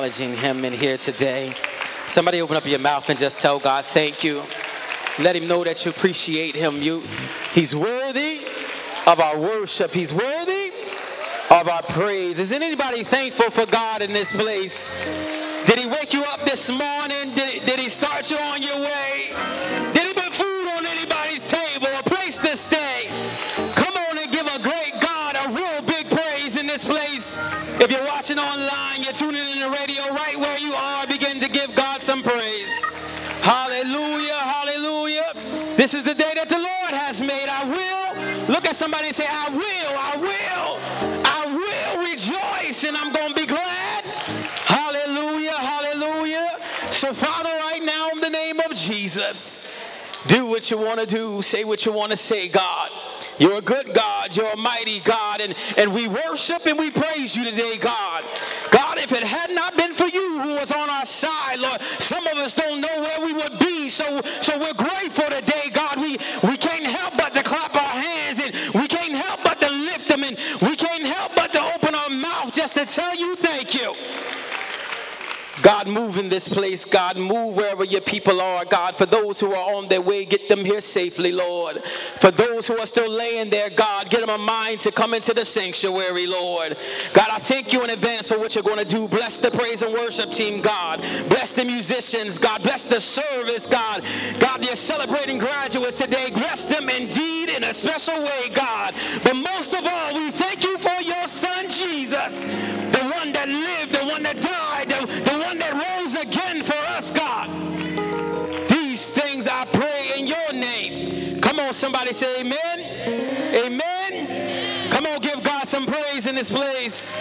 acknowledging him in here today. Somebody open up your mouth and just tell God, thank you. Let him know that you appreciate him. You, he's worthy of our worship. He's worthy of our praise. Is anybody thankful for God in this place? Did he wake you up this morning? Did, did he start you on your way? You're tuning in the radio right where you are, begin to give God some praise. Hallelujah, hallelujah. This is the day that the Lord has made. I will. Look at somebody and say, I will, I will, I will rejoice and I'm going to be glad. Hallelujah, hallelujah. So, Father, right now, in the name of Jesus, do what you want to do, say what you want to say, God. You're a good God. You're a mighty God. And, and we worship and we praise you today, God. God, if it had not been for you who was on our side, Lord, some of us don't know where we would be. So, so we're grateful today, God. We, we can't help but to clap our hands and we can't help but to lift them and we can't help but to open our mouth just to tell you thank you. God, move in this place. God, move wherever your people are. God, for those who are on their way, get them here safely, Lord. For those who are still laying there, God, get them a mind to come into the sanctuary, Lord. God, I thank you in advance for what you're going to do. Bless the praise and worship team, God. Bless the musicians, God. Bless the service, God. God, you're celebrating graduates today. Bless them indeed in a special way, God. But most of all, we thank you for your son, Jesus, one that lived, the one that died, the, the one that rose again for us, God. These things I pray in your name. Come on, somebody say amen. Amen. Come on, give God some praise in this place.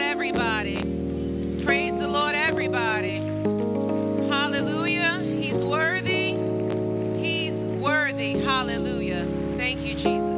Everybody. Praise the Lord, everybody. Hallelujah. He's worthy. He's worthy. Hallelujah. Thank you, Jesus.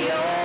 Magnify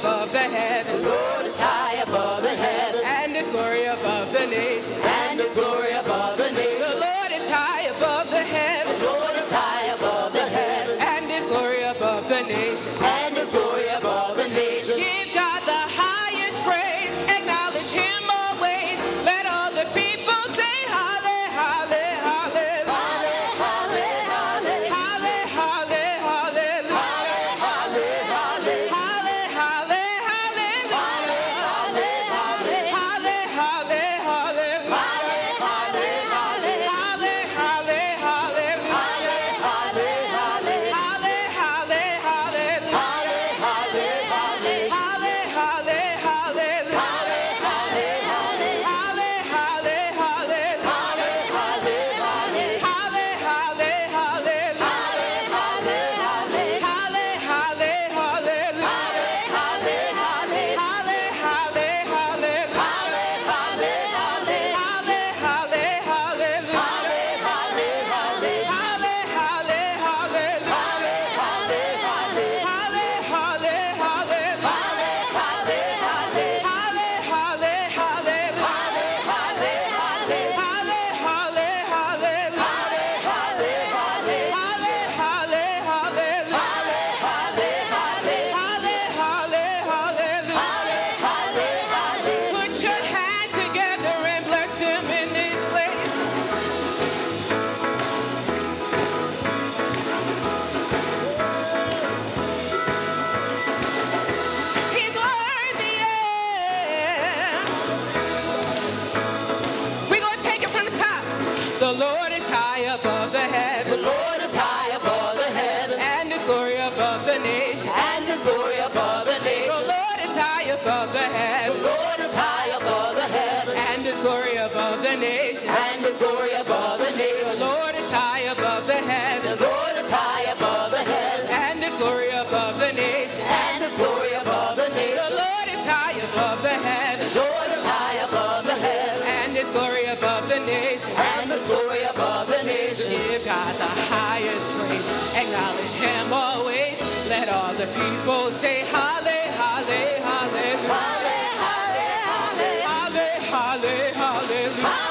above the heavens. the nations, and His glory above the nations. The Lord is high above the heavens, the Lord is high above the heavens, and His glory above the nations, and His glory above the nations. The Lord is high above the heavens, the Lord is high above the heavens, and His glory above the nations, and His glory above the nations. Give God the highest praise, acknowledge Him always. Let all the people say, Hallelujah, Hallelujah, Hallelujah. Bye.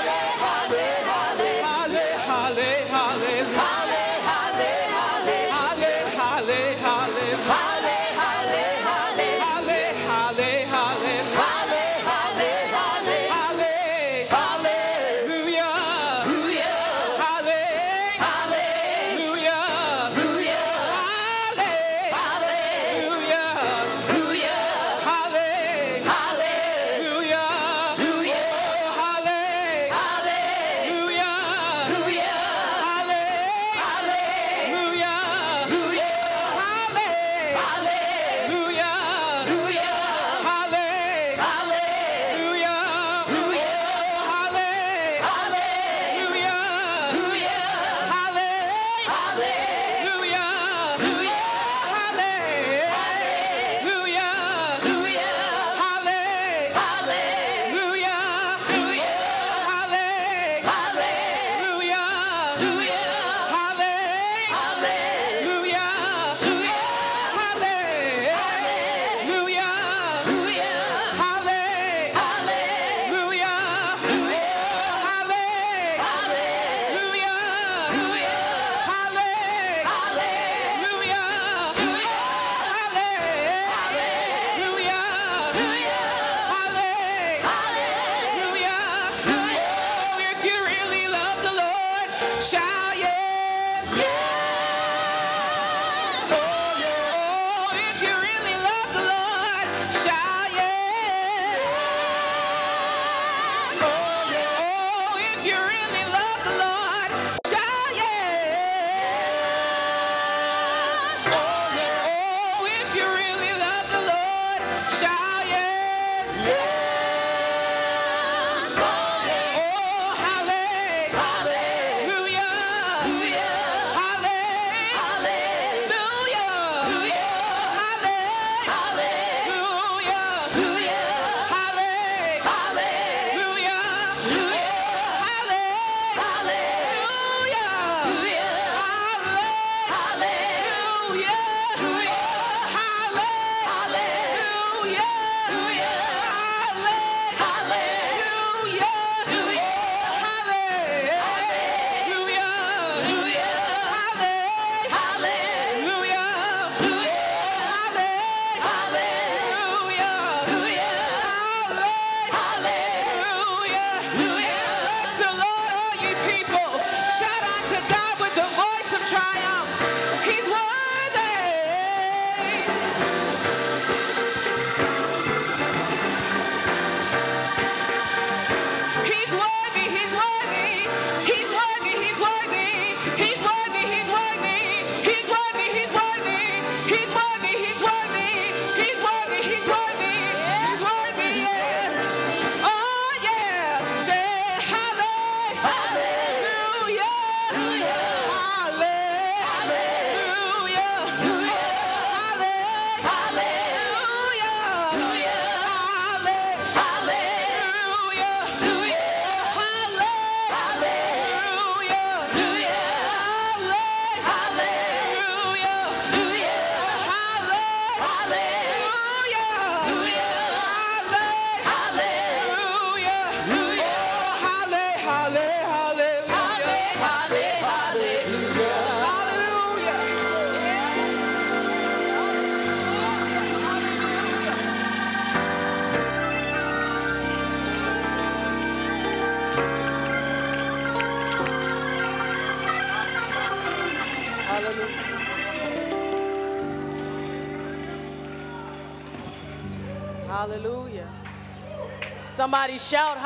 Somebody shout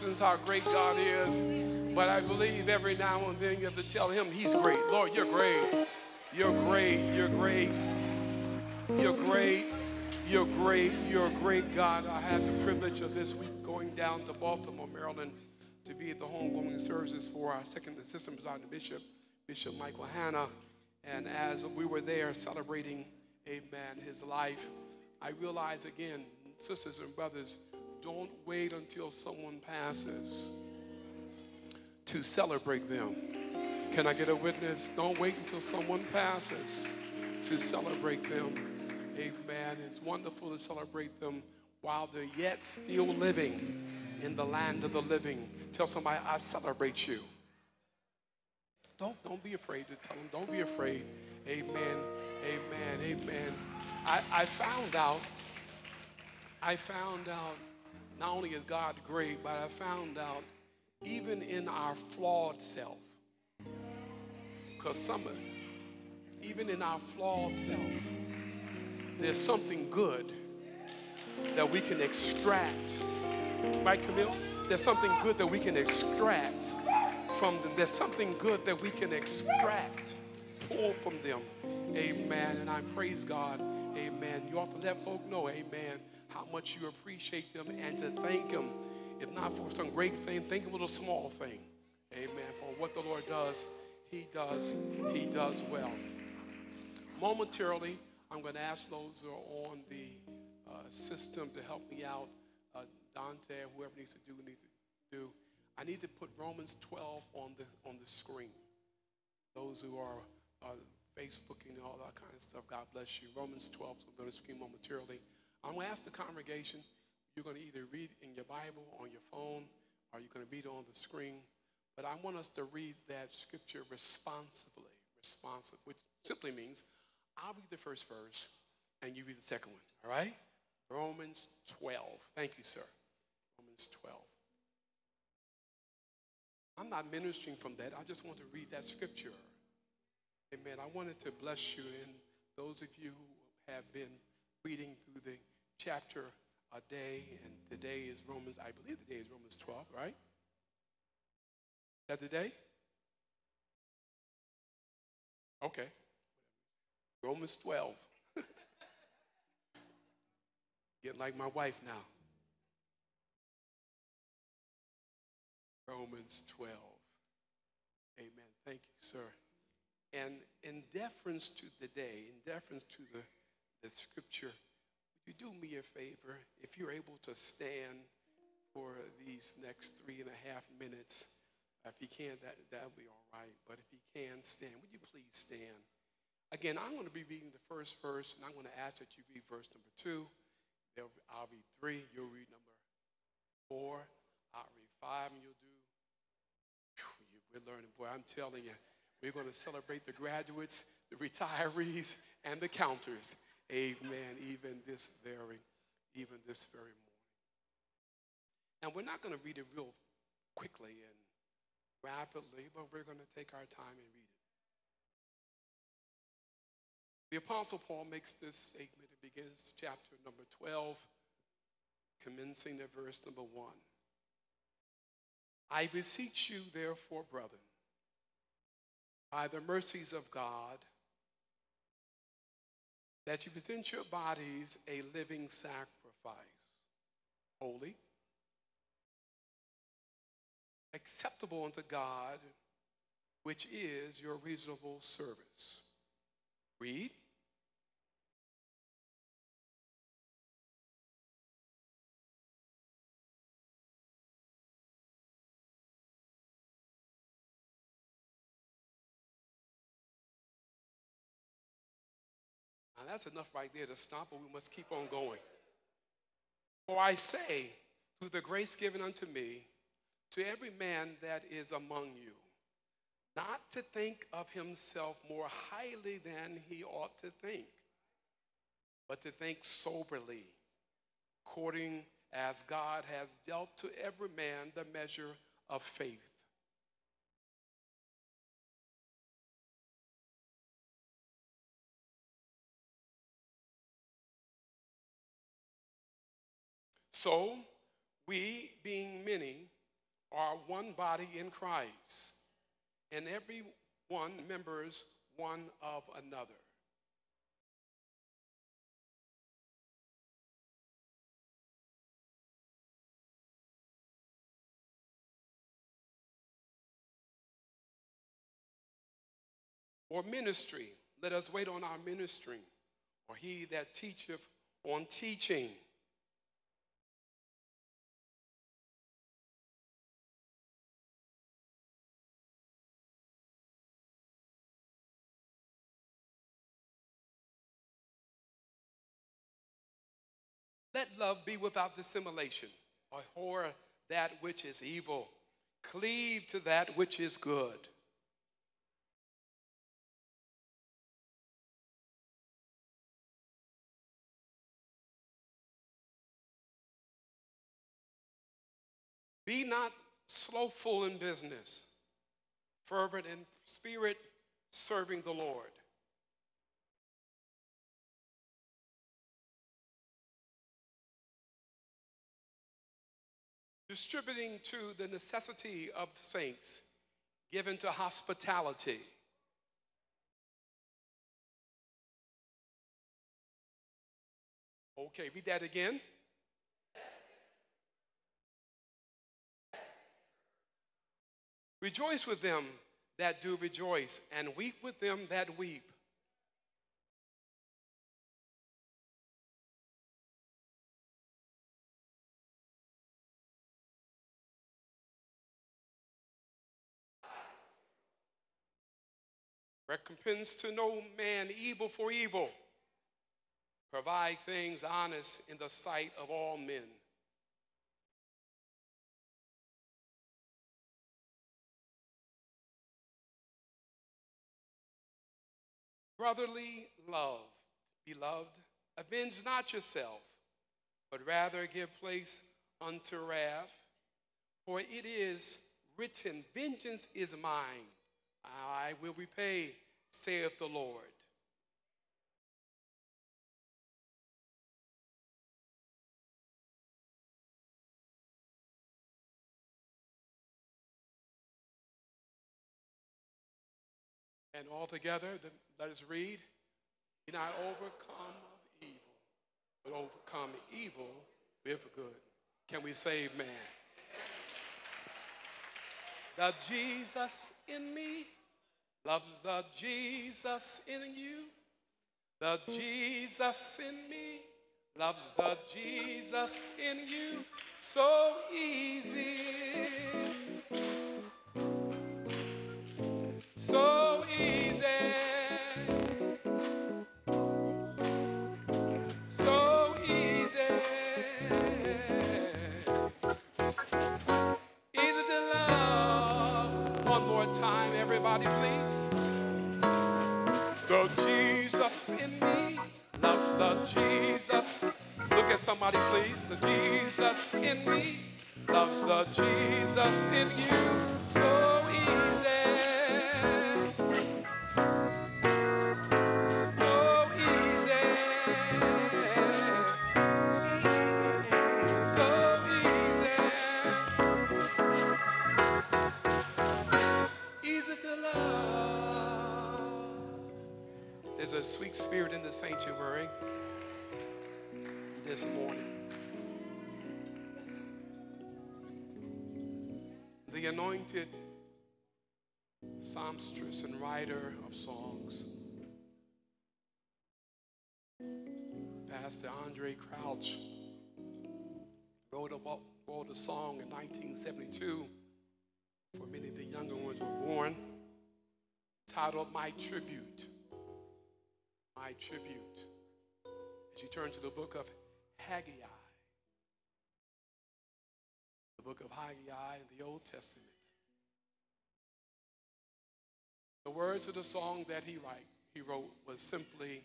how great God is, but I believe every now and then you have to tell him he's great. Lord, you're great. You're great. You're great. You're great. You're great. You're a great God. I had the privilege of this week going down to Baltimore, Maryland, to be at the homegoing services for our second assistant presiding bishop, Bishop Michael Hanna. And as we were there celebrating, amen, his life, I realized again, sisters and brothers, don't wait until someone passes to celebrate them. Can I get a witness? Don't wait until someone passes to celebrate them. Amen. It's wonderful to celebrate them while they're yet still living in the land of the living. Tell somebody, I celebrate you. Don't, don't be afraid to tell them. Don't be afraid. Amen. Amen. Amen. I, I found out, I found out not only is God great, but I found out even in our flawed self, because some of even in our flawed self, there's something good that we can extract. Right, Camille? There's something good that we can extract from them. There's something good that we can extract, pull from them. Amen. And I praise God. Amen. You ought to let folk know, amen, how much you appreciate them and to thank them, If not for some great thing, thank Him for the small thing. Amen. For what the Lord does, He does, He does well. Momentarily, I'm going to ask those who are on the uh, system to help me out. Uh, Dante, whoever needs to do, needs to do. I need to put Romans 12 on the on the screen. Those who are uh, Facebooking and all that kind of stuff, God bless you. Romans 12 is going to screen momentarily. I'm going to ask the congregation. You're going to either read in your Bible on your phone, or you're going to read on the screen. But I want us to read that scripture responsibly, responsive, which simply means I'll read the first verse and you read the second one. All right? Romans 12. Thank you, sir. Romans 12. I'm not ministering from that. I just want to read that scripture. Amen. I wanted to bless you and those of you who have been reading through the chapter a day, and today is Romans, I believe the day is Romans 12, right? That the day? Okay. Romans 12. Getting like my wife now. Romans 12. Amen. Thank you, sir. And in deference to the day, in deference to the, the scripture, would you do me a favor? If you're able to stand for these next three and a half minutes, uh, if you can, that, that'll be all right. But if you can stand, would you please stand? Again, I'm going to be reading the first verse, and I'm going to ask that you read verse number two. There'll be- I'll read three, you'll read number four, I'll read five, and you'll do. You- We're learning, boy, I'm telling you. We're going to celebrate the graduates, the retirees, and the counters. Amen. Even this very, even this very morning. And we're not going to read it real quickly and rapidly, but we're going to take our time and read it. The Apostle Paul makes this statement. It begins chapter number 12, commencing at verse number 1. I beseech you, therefore, brethren, by the mercies of God, that you present your bodies a living sacrifice, holy, acceptable unto God, which is your reasonable service. Read. That's enough right there to stop, but we must keep on going. For I say, through the grace given unto me, to every man that is among you, not to think of himself more highly than he ought to think, but to think soberly, according as God has dealt to every man the measure of faith. So, we, being many, are one body in Christ, and every one members one of another. Or ministry, let us wait on our ministry, or he that teacheth on teaching. Let love be without dissimulation. Abhor that which is evil. Cleave to that which is good. Be not slothful in business, fervent in spirit, serving the Lord. Distributing to the necessity of saints, given to hospitality. Okay, read that again. Rejoice with them that do rejoice, and weep with them that weep. Recompense to no man evil for evil. Provide things honest in the sight of all men. Brotherly love, beloved, avenge not yourself, but rather give place unto wrath. For it is written, Vengeance is mine, I will repay, saith the Lord. And altogether, the, let us read, be not overcome of evil, but overcome evil with good. Can we say amen? The Jesus in me loves the Jesus in you. The Jesus in me loves the Jesus in you. So easy. So easy. So easy. Easy to love. One more time, everybody, please. At somebody, please. The Jesus in me loves the Jesus in you. Anointed psalmstress and writer of songs, Pastor Andre Crouch, wrote a, wrote a song in 1972 for many of the younger ones were born, titled My Tribute. My Tribute. As you turn to the book of Haggai, the book of Haggai in the Old Testament. The words of the song that he write, he wrote was simply,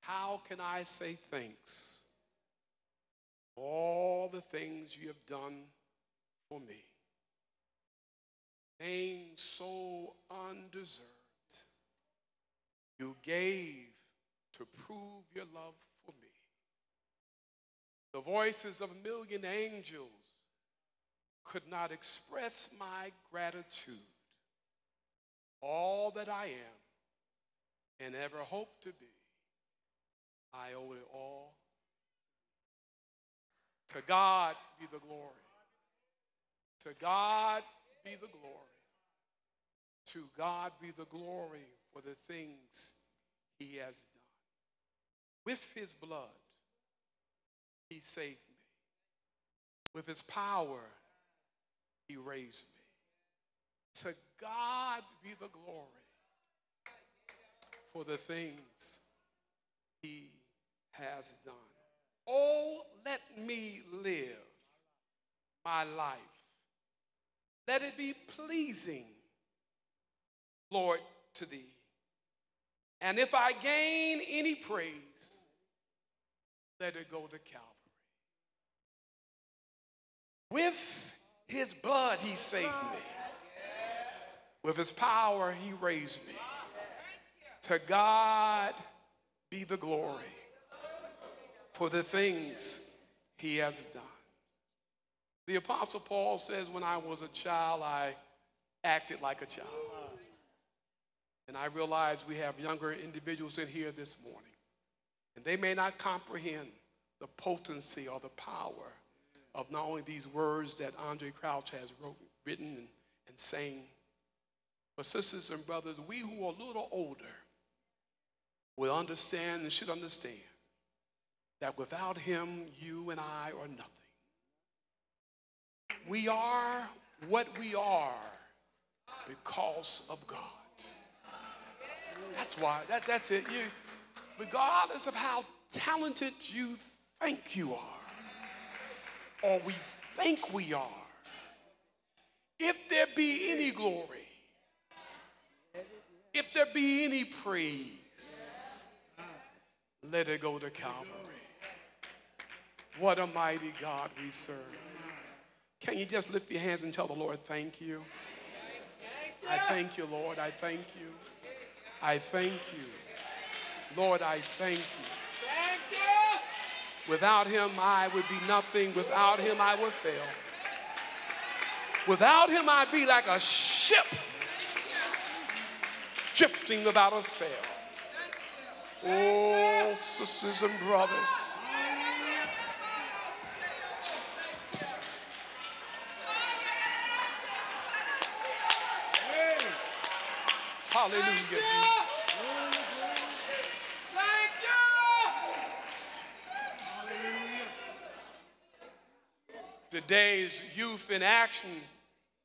How can I say thanks for all the things you have done for me? Things so undeserved. You gave to prove your love for me. The voices of a million angels could not express my gratitude. All that I am and ever hope to be, I owe it all. To God be the glory. To God be the glory. To God be the glory for the things he has done. With his blood, he saved me. With his power, he raised me. To God be the glory for the things he has done. Oh, let me live my life. Let it be pleasing, Lord, to thee. And if I gain any praise, let it go to Calvary. With his blood, he saved me. With his power, he raised me. To God be the glory for the things he has done. The Apostle Paul says, When I was a child, I acted like a child. And I realize we have younger individuals in here this morning, and they may not comprehend the potency or the power of not only these words that Andre Crouch has wrote, written and, and sang, but sisters and brothers, we who are a little older will understand and should understand that without him, you and I are nothing. We are what we are because of God. That's why, that, that's it. You, regardless of how talented you think you are, or we think we are, if there be any glory, if there be any praise, let it go to Calvary. What a mighty God we serve. Can you just lift your hands and tell the Lord, thank you? I thank you, Lord. I thank you. I thank you. Lord, I thank you. Without him, I would be nothing. Without him, I would fail. Without him, I'd be like a ship drifting without a sail. Oh, sisters and brothers. Hallelujah, Jesus. Today's youth in action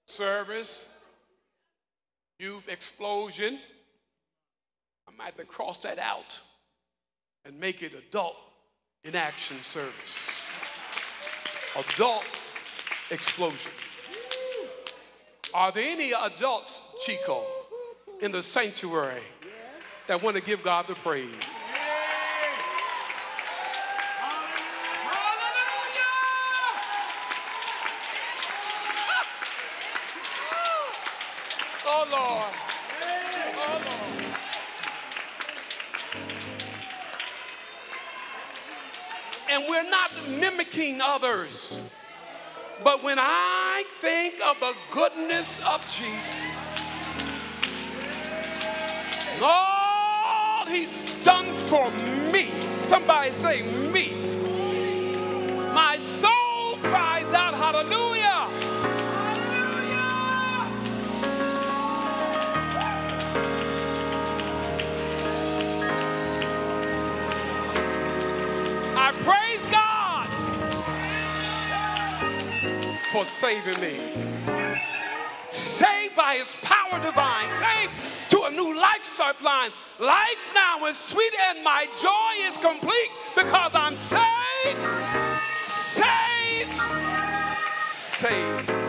service, youth explosion. I might have to cross that out and make it adult in action service. Adult explosion. Are there any adults, Chico, in the sanctuary that want to give God the praise? Mimicking others. But when I think of the goodness of Jesus, all he's done for me, somebody say me, for saving me. Saved by his power divine, saved to a new life line. Life now is sweet and my joy is complete because I'm saved, saved, saved.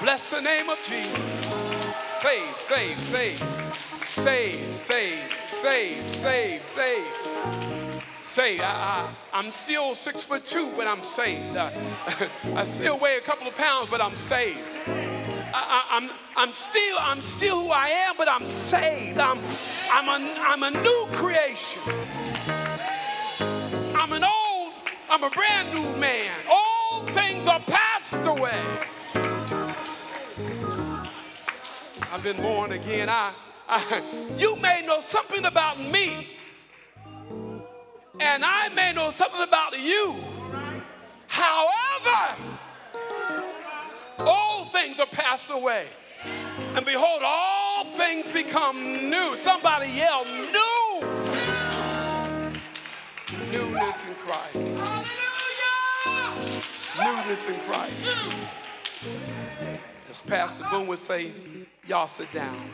Bless the name of Jesus. Save, save, save, save, save, save, save, save. Saved. I, I, I'm still six foot two, but I'm saved. I, I still weigh a couple of pounds, but I'm saved. I, I, I'm, I'm still, I'm still who I am, but I'm saved. I'm, I'm a, I'm a new creation. I'm an old, I'm a brand new man. All things are passed away. I've been born again. I, I, you may know something about me, and I may know something about you. However, all things are passed away. And behold, all things become new. Somebody yell, new. Newness in Christ. Hallelujah! Newness in Christ. As Pastor Boone would say, y'all sit down.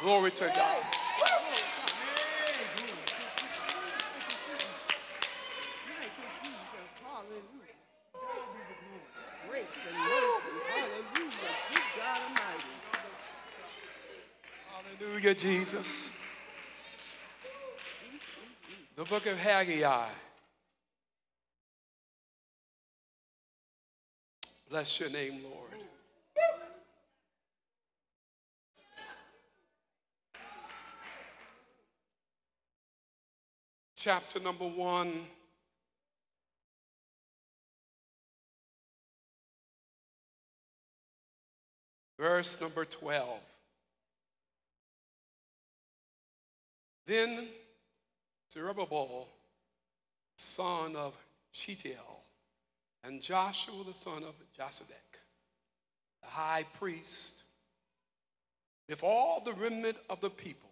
Glory to God. Hallelujah, Jesus. The book of Haggai. Bless your name, Lord. Chapter number one. Verse number 12. Then Zerubbabel, son of Shealtiel, and Joshua, the son of Josedech, the high priest, if all the remnant of the people,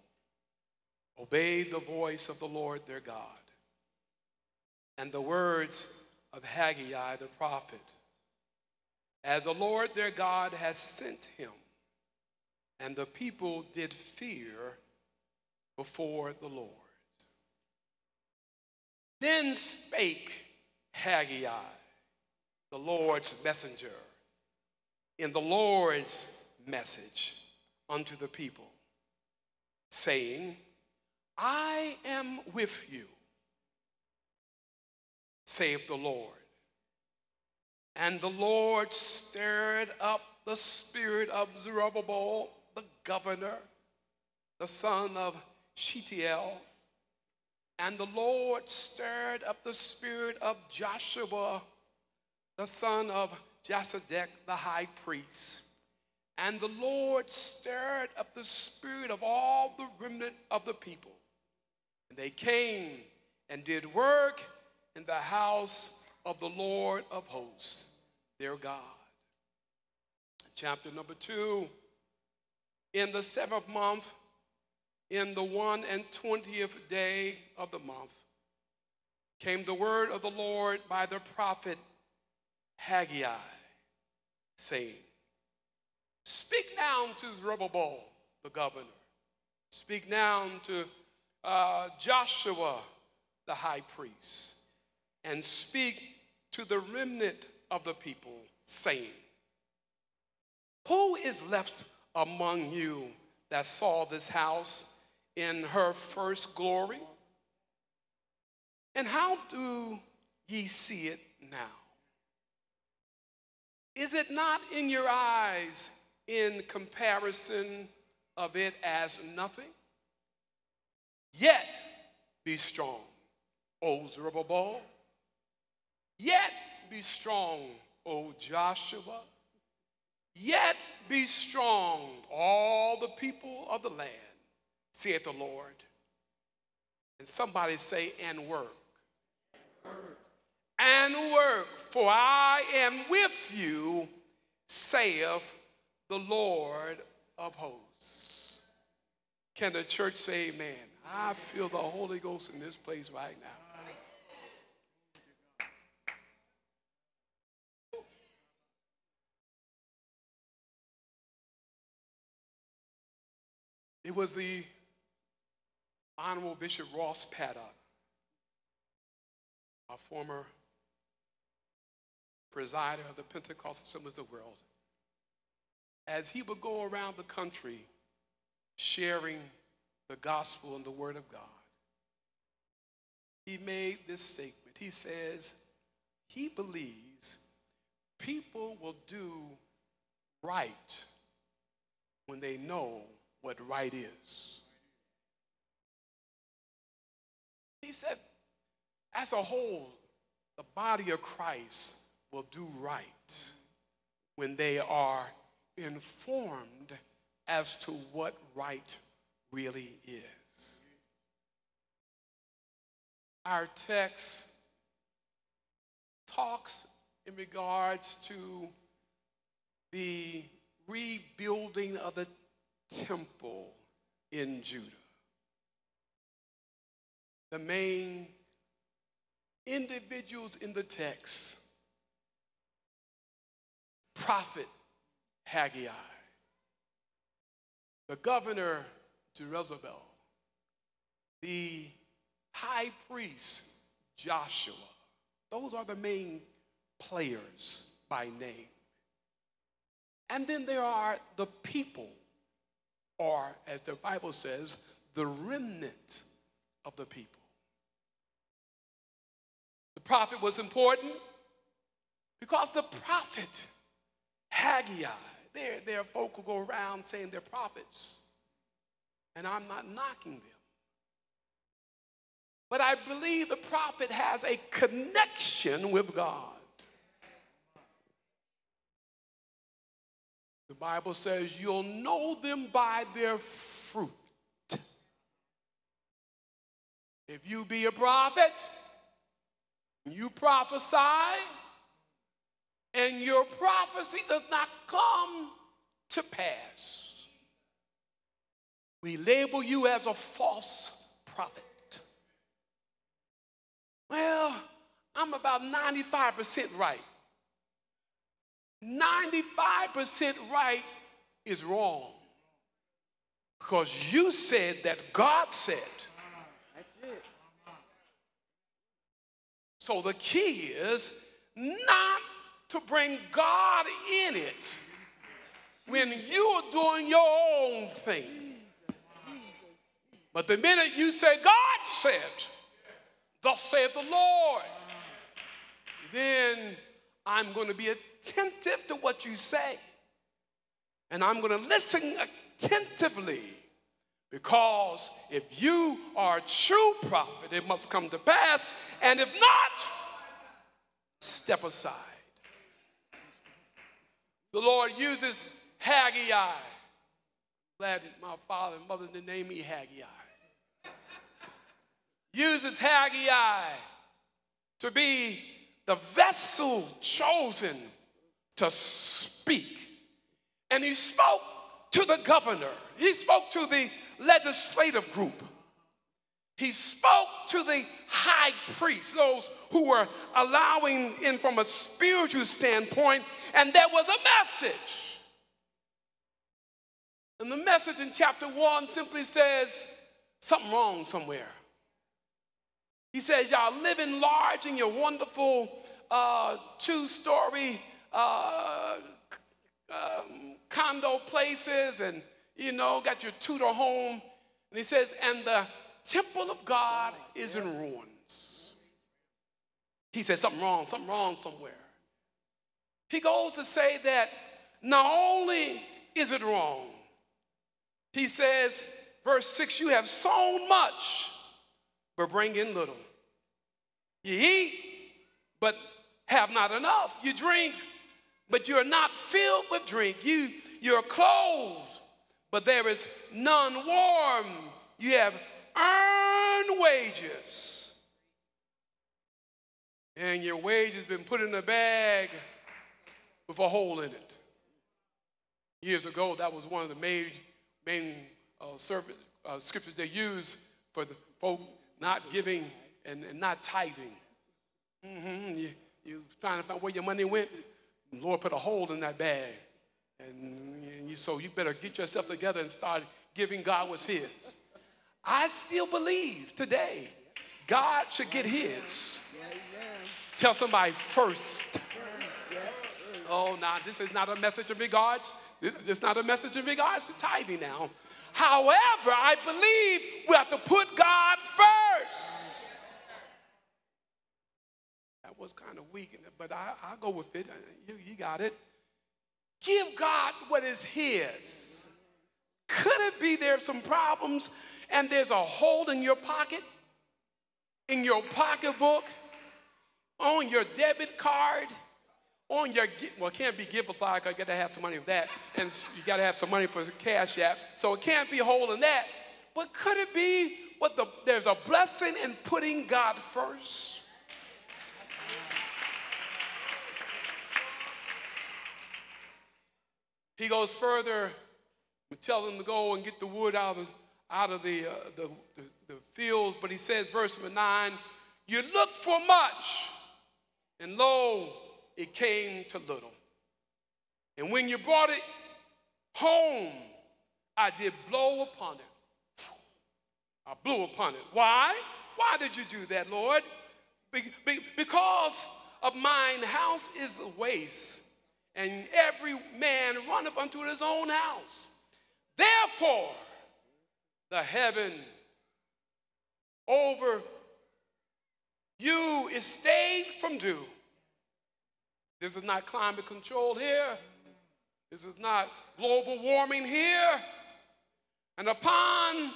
obeyed the voice of the Lord their God and the words of Haggai the prophet, as the Lord their God has sent him. And the people did fear before the Lord. Then spake Haggai, the Lord's messenger, in the Lord's message unto the people, saying, I am with you, saith the Lord. And the Lord stirred up the spirit of Zerubbabel, the governor, the son of Shealtiel. And the Lord stirred up the spirit of Joshua, the son of Josedech, the high priest. And the Lord stirred up the spirit of all the remnant of the people. And they came and did work in the house of the Lord of hosts, their God. Chapter number two. In the seventh month, in the one and twentieth day of the month, came the word of the Lord by the prophet Haggai, saying, Speak now to Zerubbabel, the governor. Speak now to uh, Joshua, the high priest. And speak to the remnant of the people, saying, Who is left among you that saw this house in her first glory? And how do ye see it now? Is it not in your eyes in comparison of it as nothing? Yet be strong O Zerubbabel. Yet be strong, O Joshua. Yet be strong, all the people of the land, saith the Lord. And somebody say, and work. And work, for I am with you, saith the Lord of hosts. Can the church say amen? I feel the Holy Ghost in this place right now. It was the Honorable Bishop Ross Paddock, a former presider of the Pentecostal Assemblies of the World, as he would go around the country sharing the gospel and the word of God. He made this statement. He says, he believes people will do right when they know what right is. He said, as a whole, the body of Christ will do right when they are informed as to what right really is. Our text talks in regards to the rebuilding of the temple in Judah. The main individuals in the text prophet Haggai, the governor Zerubbabel, the high priest Joshua. Those are the main players by name. And then there are the people, or as the Bible says, the remnant of the people. The prophet was important because the prophet, Haggai, there, there are folk who go around saying they're prophets, and I'm not knocking them. But I believe the prophet has a connection with God. The Bible says you'll know them by their fruit. If you be a prophet, you prophesy, and your prophecy does not come to pass, we label you as a false prophet. Well, I'm about 95% right. 95% right is wrong. Because you said that God said. That's it. So the key is not to bring God in it when you are doing your own thing. But the minute you say, God said, thus saith the Lord, then I'm going to be attentive to what you say. And I'm going to listen attentively. Because if you are a true prophet, it must come to pass. And if not, step aside. The Lord uses Haggai. Glad that my father and mother didn't name me Haggai. Uses Haggai to be the vessel chosen to speak. And he spoke to the governor, he spoke to the legislative group. He spoke to the high priests, those who were allowing in from a spiritual standpoint, and there was a message. And the message in chapter one simply says something wrong somewhere. He says, Y'all living large in your wonderful uh, two story uh, um, condo places and, you know, got your Tudor home. And he says, And the temple of God is in ruins. He said, Something wrong, something wrong somewhere. He goes to say that not only is it wrong, he says, verse 6, you have sown much, but bring in little. You eat, but have not enough. You drink, but you're not filled with drink. You, you're clothed, but there is none warm. You have earned wages. And your wage has been put in a bag with a hole in it. Years ago, that was one of the main, main uh, service, uh, scriptures they used for the folk not giving and, and not tithing. hmm You, you're trying to find where your money went. The Lord put a hole in that bag. And, and you, so you better get yourself together and start giving God what's His. I still believe today God should get His. Tell somebody first. Oh, now this is not a message in regards. This is not a message in regards to tithing now. However, I believe we have to put God first. That was kind of weak, but I, I'll go with it. You, you got it. Give God what is His. Could it be there's some problems and there's a hole in your pocket, in your pocketbook, on your debit card? on your well, it can't be Givelify because you got to have some money for that, and you got to have some money for Cash App. So it can't be a hole in that. But could it be what the there's a blessing in putting God first? He goes further, tells them to go and get the wood out of out of the, uh, the, the, the fields, but he says, verse number nine, you look for much, and lo, it came to little. And when you brought it home, I did blow upon it. I blew upon it. Why? Why did you do that, Lord? Be- be- because of mine house is a waste, and every man runneth unto his own house. Therefore, the heaven over you is stayed from dew this is not climate control here. This is not global warming here. And upon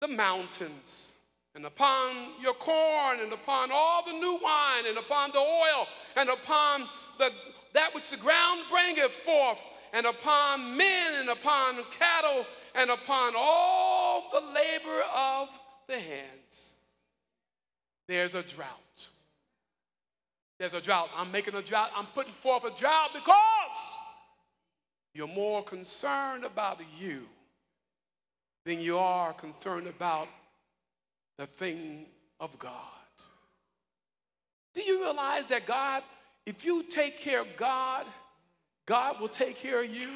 the mountains, and upon your corn, and upon all the new wine, and upon the oil, and upon the, that which the ground bringeth forth, and upon men, and upon cattle, and upon all the labor of the hands, there's a drought. There's a drought. I'm making a drought. I'm putting forth a drought because you're more concerned about you than you are concerned about the thing of God. Do you realize that God, if you take care of God, God will take care of you?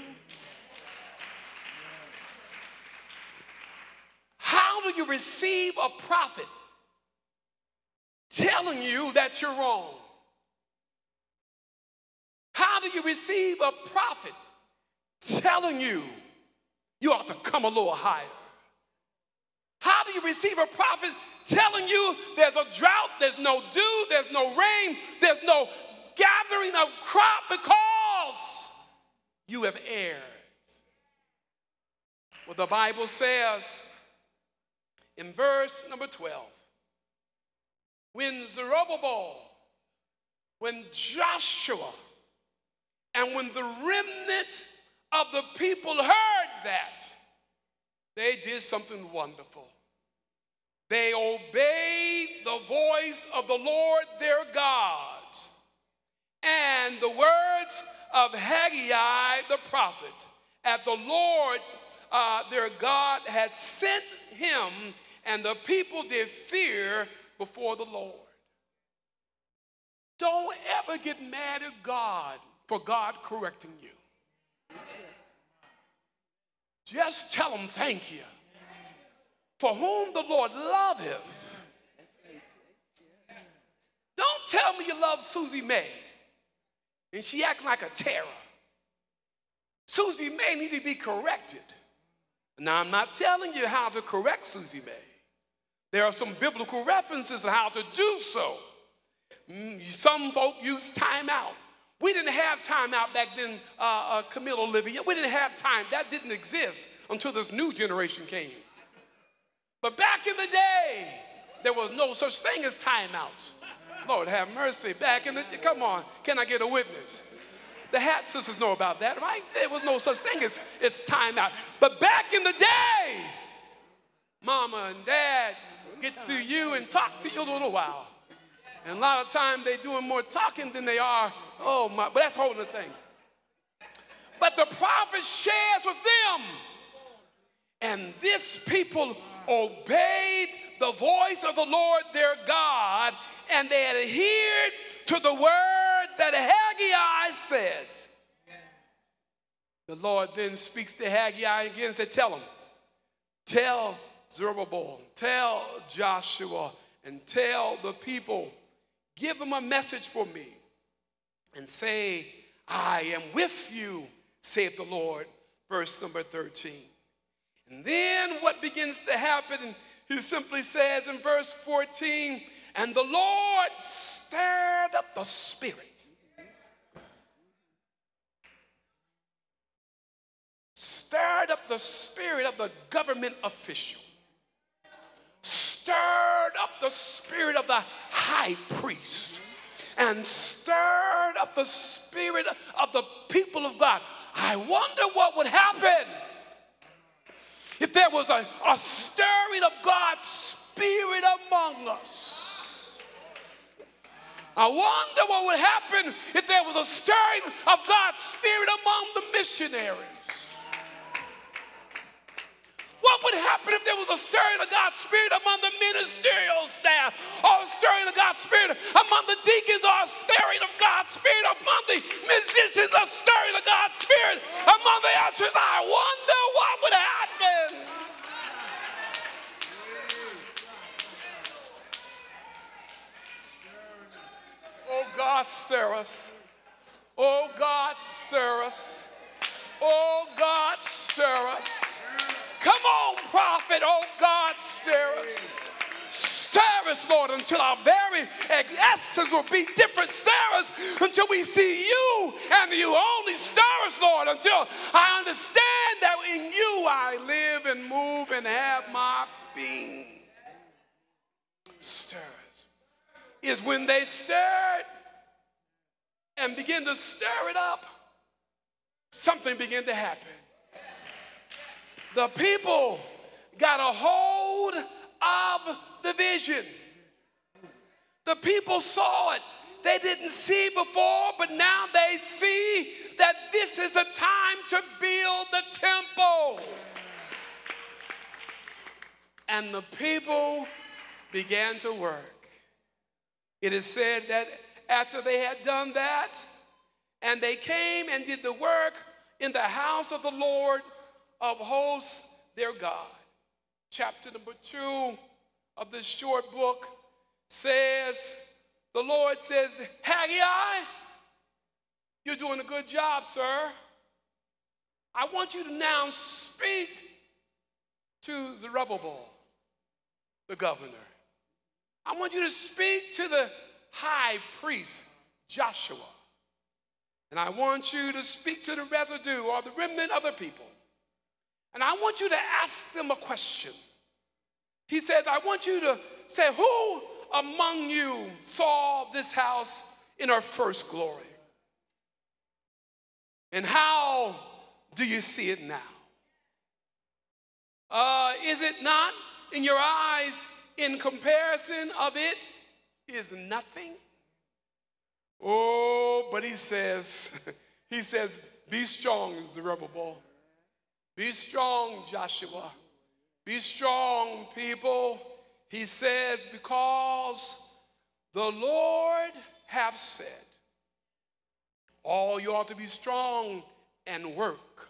How do you receive a prophet telling you that you're wrong? How do you receive a prophet telling you you ought to come a little higher? How do you receive a prophet telling you there's a drought, there's no dew, there's no rain, there's no gathering of crop because you have erred? Well, the Bible says in verse number 12 when Zerubbabel, when Joshua, and when the remnant of the people heard that, they did something wonderful. They obeyed the voice of the Lord their God and the words of Haggai the prophet, at the Lord uh, their God had sent him, and the people did fear before the Lord. Don't ever get mad at God for God correcting you. Just tell him thank you. For whom the Lord loveth. Don't tell me you love Susie May and she acting like a terror. Susie May need to be corrected. Now, I'm not telling you how to correct Susie May. There are some biblical references on how to do so. Mm, Some folk use timeout. We didn't have timeout back then, uh, uh, Camille Olivia. We didn't have time. That didn't exist until this new generation came. But back in the day, there was no such thing as timeouts. Lord have mercy. Back in the come on, can I get a witness? The hat sisters know about that, right? There was no such thing as it's time out. But back in the day, mama and dad get to you and talk to you a little while. And a lot of times they're doing more talking than they are, oh my, but that's holding the thing. But the prophet shares with them. And this people obeyed the voice of the Lord their God, and they adhered to the words that Haggai said. The Lord then speaks to Haggai again and said, Tell him, tell Zerubbabel, tell Joshua, and tell the people, give them a message for me, and say, I am with you, saith the Lord. Verse number 13. And then what begins to happen, he simply says in verse 14, and the Lord stirred up the spirit. Stirred up the spirit of the government official. Stirred up the spirit of the high priest. And stirred up the spirit of the people of God. I wonder what would happen if there was a, a stirring of God's spirit among us. I wonder what would happen if there was a stirring of God's spirit among the missionaries. What would happen if there was a stirring of God's Spirit among the ministerial staff, or a stirring of God's Spirit among the being. stirred. Is when they stirred and begin to stir it up, something began to happen. The people got a hold of the vision. The people saw it. They didn't see before, but now they see that this is a time to build the temple. And the people began to work. It is said that after they had done that, and they came and did the work in the house of the Lord of hosts, their God. Chapter number two of this short book says, the Lord says, Haggai, you're doing a good job, sir. I want you to now speak to Zerubbabel, the governor. I want you to speak to the high priest, Joshua. And I want you to speak to the residue or the remnant of the people. And I want you to ask them a question. He says, I want you to say, Who among you saw this house in her first glory? And how do you see it now? Uh, is it not in your eyes in comparison of it is nothing? Oh, but he says, he says, be strong, Zerubbabel. Be strong, Joshua. Be strong, people. He says, because the Lord hath said, all you ought to be strong and work,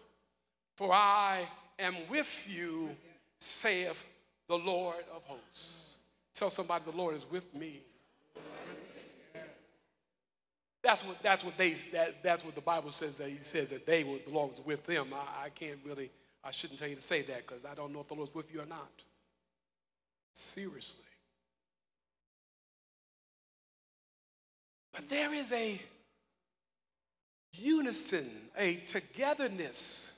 for I am with you, saith the Lord of hosts. Tell somebody the Lord is with me. That's what, that's what, they, that, that's what the Bible says that he says that they will, the Lord was with them. I, I can't really, I shouldn't tell you to say that because I don't know if the Lord's with you or not. Seriously. But there is a unison, a togetherness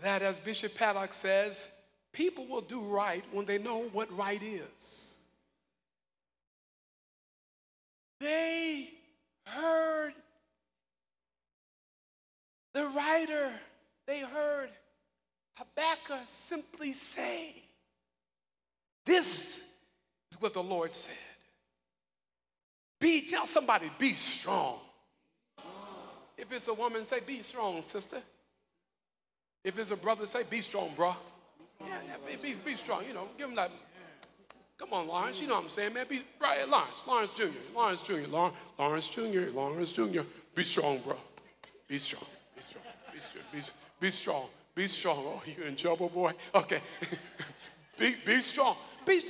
that, as Bishop Paddock says, People will do right when they know what right is. They heard the writer, they heard Habakkuk simply say, This is what the Lord said. Be, tell somebody, be strong. If it's a woman, say, be strong, sister. If it's a brother, say, be strong, bro. Yeah, yeah, be, be, strong. You know, give him that. Come on, Lawrence. You know what I'm saying, man. Be right, Lawrence. Lawrence Jr. Lawrence Jr. Lawrence, Lawrence Jr. Lawrence Jr. Be strong, bro. Be strong. Be strong. Be strong. Be, be strong. Be strong. Oh, you in trouble, boy? Okay. be, be strong. Be,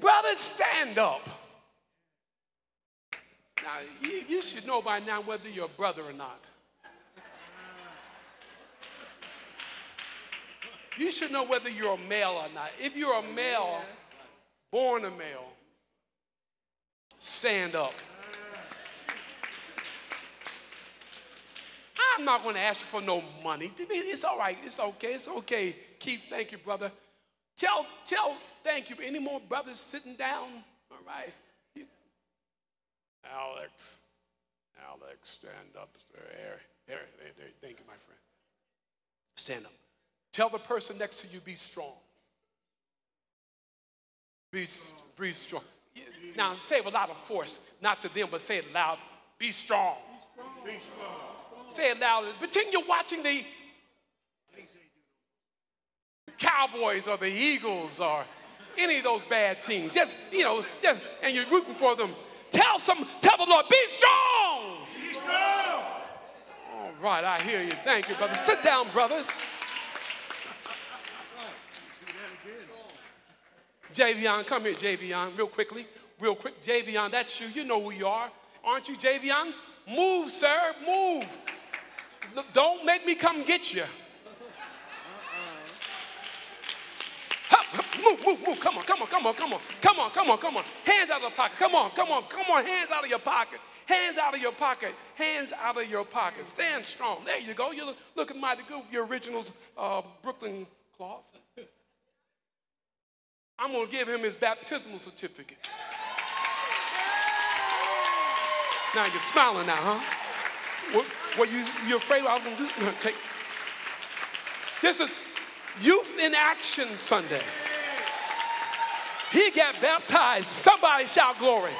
brothers, stand up. Now, you, you should know by now whether you're a brother or not. You should know whether you're a male or not. If you're a male, born a male, stand up. I'm not going to ask you for no money. It's all right. It's okay. It's okay. Keith, thank you, brother. Tell, tell, thank you. Any more brothers sitting down? All right. You- Alex, Alex, stand up. There, there, there. Thank you, my friend. Stand up. Tell the person next to you, be strong. Be, be strong. Now, say it with a lot of force, not to them, but say it loud. Be strong. Be strong. Say it loud. Pretend you're watching the Cowboys or the Eagles or any of those bad teams. Just, you know, just, and you're rooting for them. Tell some, tell the Lord, be strong. Be strong. All right, I hear you. Thank you, brother. Sit down, brothers. Javion, come here, Javion, real quickly. Real quick. Javion, that's you. You know who you are. Aren't you, Javion? Move, sir. Move. Look, don't make me come get you. Hup, hup, Move, move, move. Come on, come on, come on, come on. Come on, come on, come on. Hands out of the pocket. Come on, come on, come on. Hands out of your pocket. Hands out of your pocket. Hands out of your pocket. Stand strong. There you go. You're look- looking mighty good with your originals uh, Brooklyn cloth. I'm going to give him his baptismal certificate. Now you're smiling now, huh? What, what you, you afraid I was going to do? Take. This is Youth in Action Sunday. He got baptized. Somebody shout glory.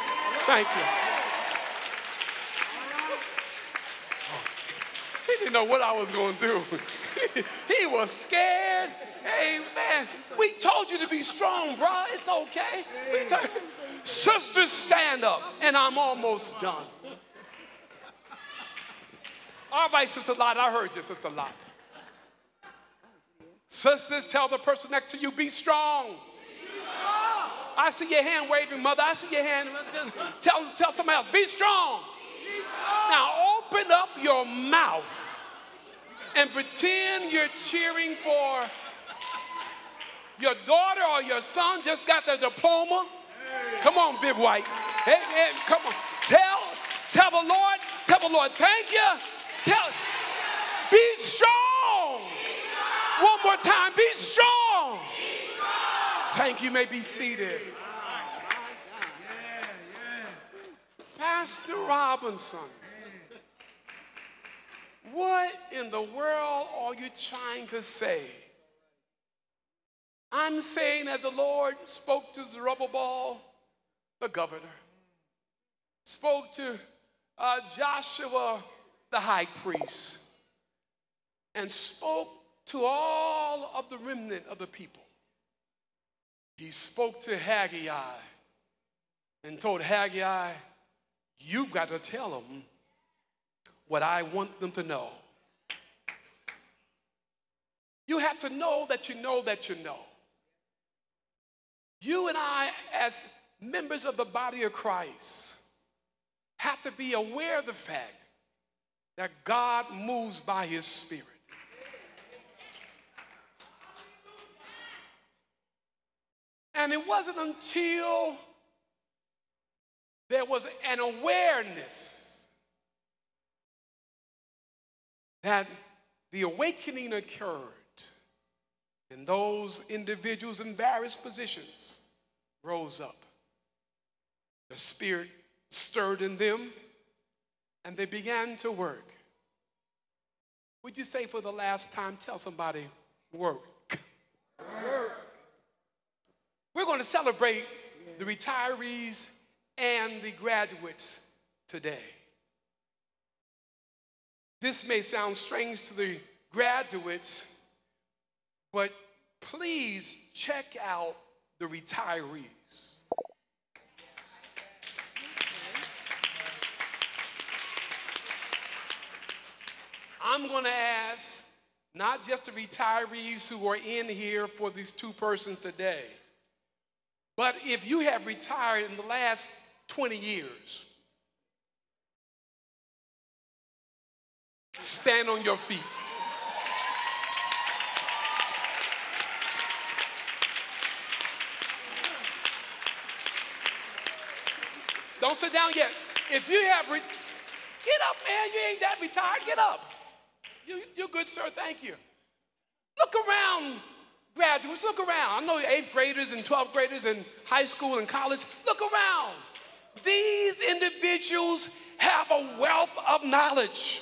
Thank you. He didn't know what I was going to do. he was scared. Man, we told you to be strong, bro. It's okay. Sisters, stand up. And I'm almost done. All right, Sister Lot, I heard you, Sister Lot. Sisters, tell the person next to you, be strong. I see your hand waving, mother. I see your hand. Tell, tell somebody else, be strong. Now open up your mouth and pretend you're cheering for your daughter or your son just got their diploma. Come on, Viv White. Hey, hey, come on. Tell, tell the Lord, tell the Lord, thank you. Tell, be strong. One more time, be strong. Thank. You may be seated. Pastor Robinson, what in the world are you trying to say? I'm saying, as the Lord spoke to Zerubbabel, the governor, spoke to uh, Joshua, the high priest, and spoke to all of the remnant of the people. He spoke to Haggai and told Haggai, You've got to tell them what I want them to know. You have to know that you know that you know. You and I, as members of the body of Christ, have to be aware of the fact that God moves by his spirit. And it wasn't until there was an awareness that the awakening occurred. And those individuals in various positions rose up. The Spirit stirred in them, and they began to work. Would you say for the last time, tell somebody, work? We're going to celebrate the retirees and the graduates today. This may sound strange to the graduates, but please check out the retirees. I'm going to ask not just the retirees who are in here for these two persons today, but if you have retired in the last 20 years, stand on your feet. Don't sit down yet. If you have, re- get up, man. You ain't that retired. Get up. You, you're good, sir. Thank you. Look around, graduates. Look around. I know eighth graders and 12th graders and high school and college. Look around. These individuals have a wealth of knowledge.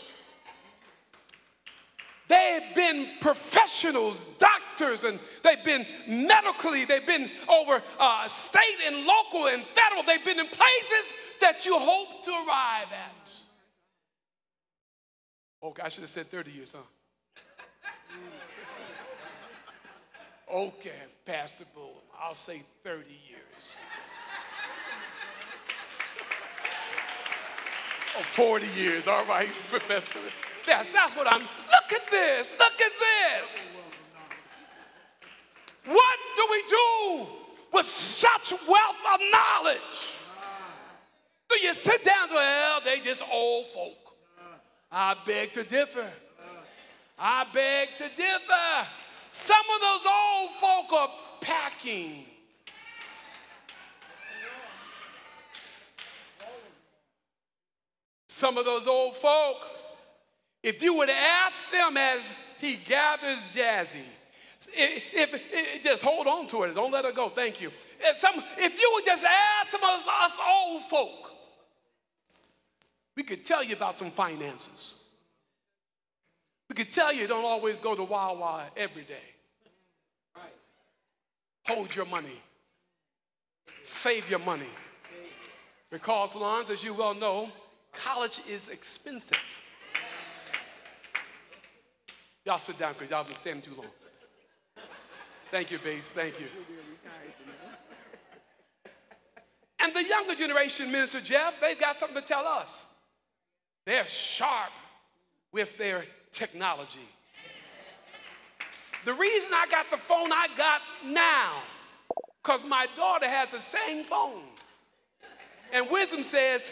They've been professionals, doctors, and they've been medically, they've been over uh, state and local and federal. They've been in places that you hope to arrive at. Okay, I should have said 30 years, huh? Okay, Pastor Bull, I'll say 30 years. Oh, 40 years, all right, Professor. Yes, that's what I'm. Look at this, look at this. What do we do with such wealth of knowledge? Do you sit down well, they just old folk? I beg to differ. I beg to differ. Some of those old folk are packing. Some of those old folk, if you would ask them as he gathers Jazzy, if, if, if- just hold on to it, don't let her go. Thank you. If, some, if you would just ask some of us, us old folk, we could tell you about some finances. We could tell you don't always go to Wawa every day. Hold your money. Save your money. Because, Lawrence, as you well know, college is expensive. Y'all sit down because y'all been standing too long. Thank you, Base. Thank you. And the younger generation, Minister Jeff, they've got something to tell us. They're sharp with their technology. The reason I got the phone I got now, because my daughter has the same phone. And wisdom says,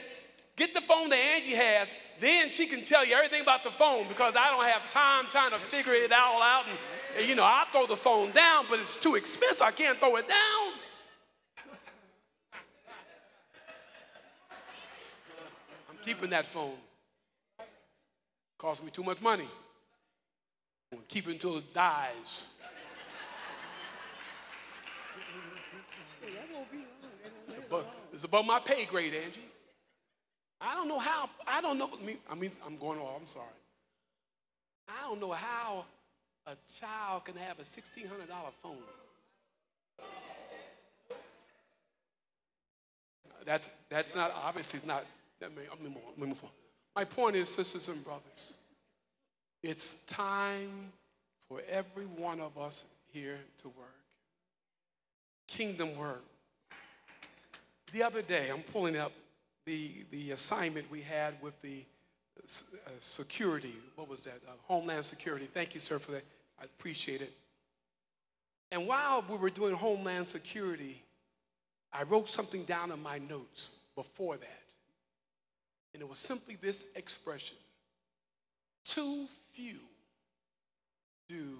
get the phone that Angie has, then she can tell you everything about the phone because I don't have time trying to figure it all out. And, and, you know, I throw the phone down, but it's too expensive. I can't throw it down. I'm keeping that phone. Cost me too much money. I'm keep it until it dies. It's above my pay grade, Angie. I don't know how, I don't know, I mean, I'm going off, I'm sorry. I don't know how a child can have a $1,600 phone. That's, that's not, obviously, it's not, that may, let me move on. My point is, sisters and brothers, it's time for every one of us here to work. Kingdom work. The other day, I'm pulling up the, the assignment we had with the uh, security. What was that? Uh, Homeland Security. Thank you, sir, for that. I appreciate it. And while we were doing Homeland Security, I wrote something down in my notes before that. And it was simply this expression Too few do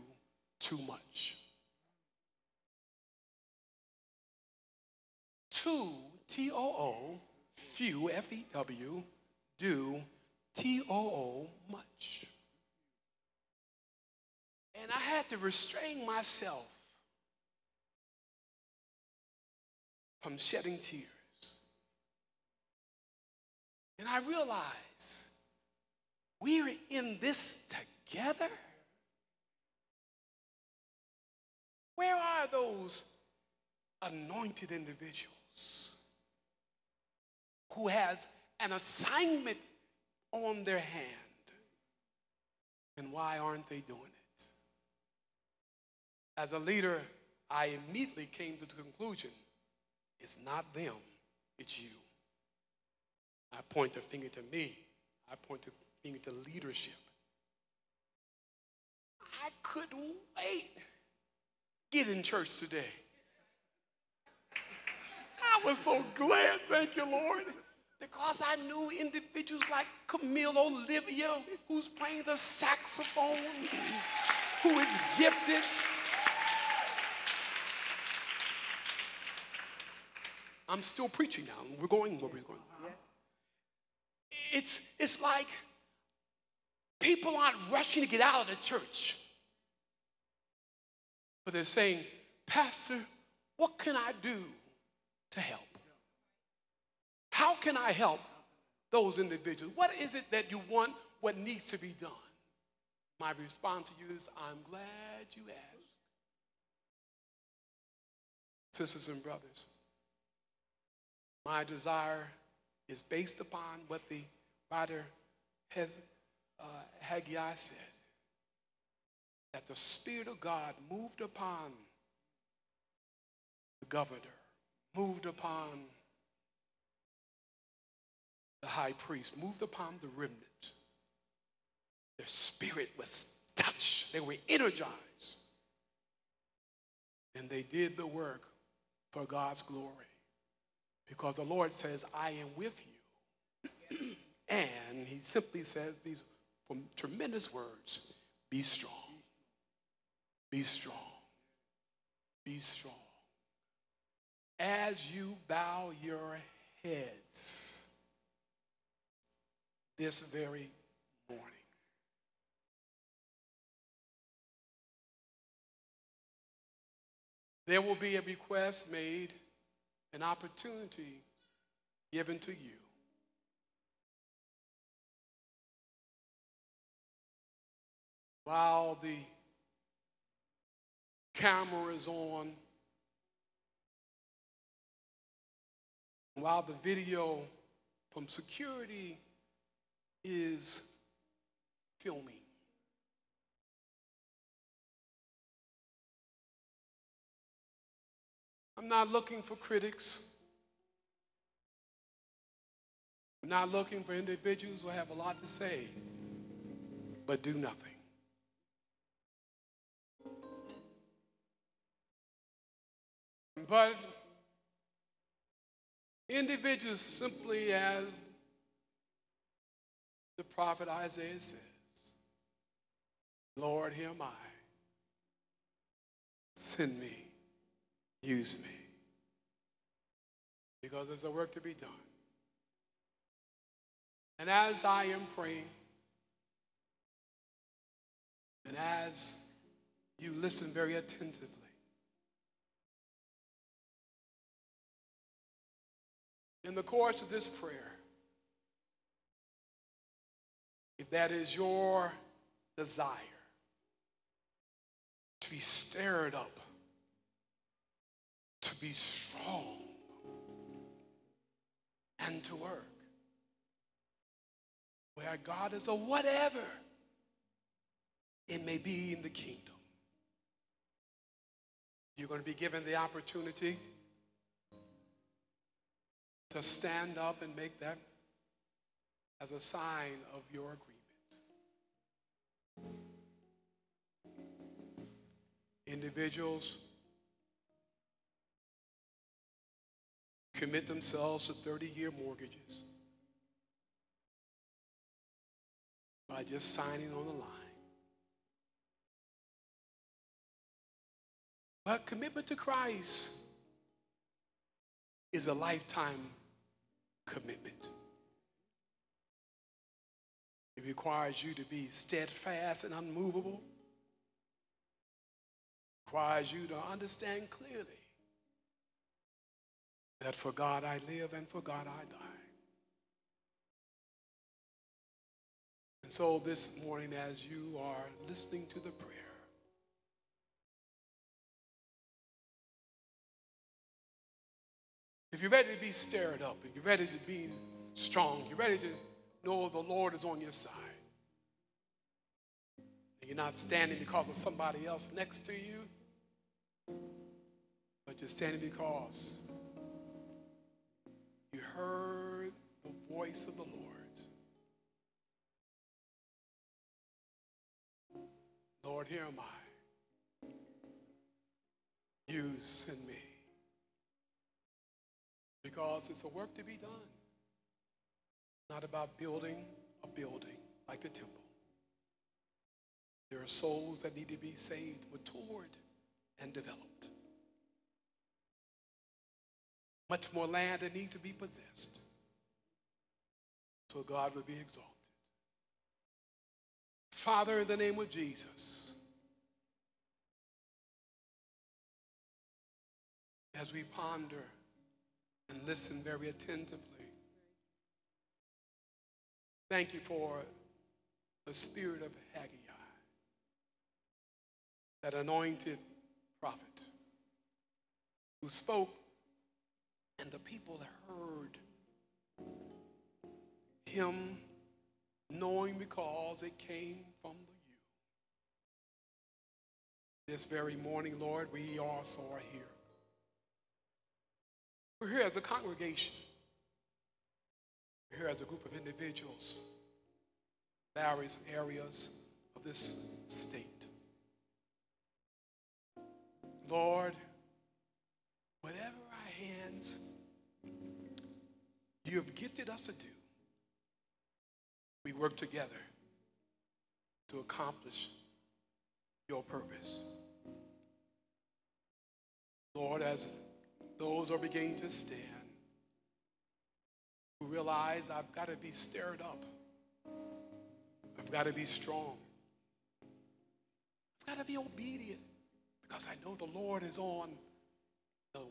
too much. Too, T O O, few, F E W, do T O O, much. And I had to restrain myself from shedding tears. And I realized we're in this together. Where are those anointed individuals? Who has an assignment on their hand? And why aren't they doing it? As a leader, I immediately came to the conclusion it's not them, it's you. I point the finger to me, I point the finger to leadership. I couldn't wait get in church today. I was so glad, thank you, Lord, because I knew individuals like Camille Olivia, who's playing the saxophone, who is gifted. I'm still preaching now. We're going where we're going. It's, it's like people aren't rushing to get out of the church. But they're saying, Pastor, what can I do to help? How can I help those individuals? What is it that you want? What needs to be done? My response to you is, I'm glad you asked. Sisters and brothers, my desire is based upon what the writer has, uh, Haggai said that the Spirit of God moved upon the governor, moved upon the high priest, moved upon the remnant. Their spirit was touched, they were energized, and they did the work for God's glory. Because the Lord says, I am with you. and he simply says these tremendous words be strong. Be strong. Be strong. As you bow your heads this very morning. There will be a request made, an opportunity given to you. While the camera is on, while the video from security is filming. I'm not looking for critics. I'm not looking for individuals who have a lot to say, but do nothing. But individuals simply as the prophet Isaiah says, Lord, here am I. Send me. Use me. Because there's a work to be done. And as I am praying, and as you listen very attentively, in the course of this prayer, if that is your desire to be stirred up, to be strong, and to work, where God is a whatever it may be in the kingdom, you're going to be given the opportunity to stand up and make that as a sign of your agreement. Individuals commit themselves to 30 year mortgages by just signing on the line. But commitment to Christ is a lifetime commitment. It requires you to be steadfast and unmovable. Requires you to understand clearly that for God I live and for God I die. And so this morning, as you are listening to the prayer, if you're ready to be stirred up, if you're ready to be strong, you're ready to know the Lord is on your side, you're not standing because of somebody else next to you, but you're standing because you heard the voice of the Lord. Lord, here am I. You send me. Because it's a work to be done. Not about building a building like the temple. There are souls that need to be saved, matured, and developed. Much more land that needs to be possessed. So God will be exalted. Father, in the name of Jesus, as we ponder and listen very attentively, thank you for the spirit of Haggai, that anointed prophet who spoke, and the people heard him knowing because it came from you. This very morning, Lord, we also are here. We're here as a congregation. We're here as a group of individuals, various areas of this state. Lord, whatever our hands you have gifted us to do, we work together to accomplish your purpose. Lord, as those are beginning to stand, who realize I've got to be stirred up, I've got to be strong, I've got to be obedient because I know the Lord is on,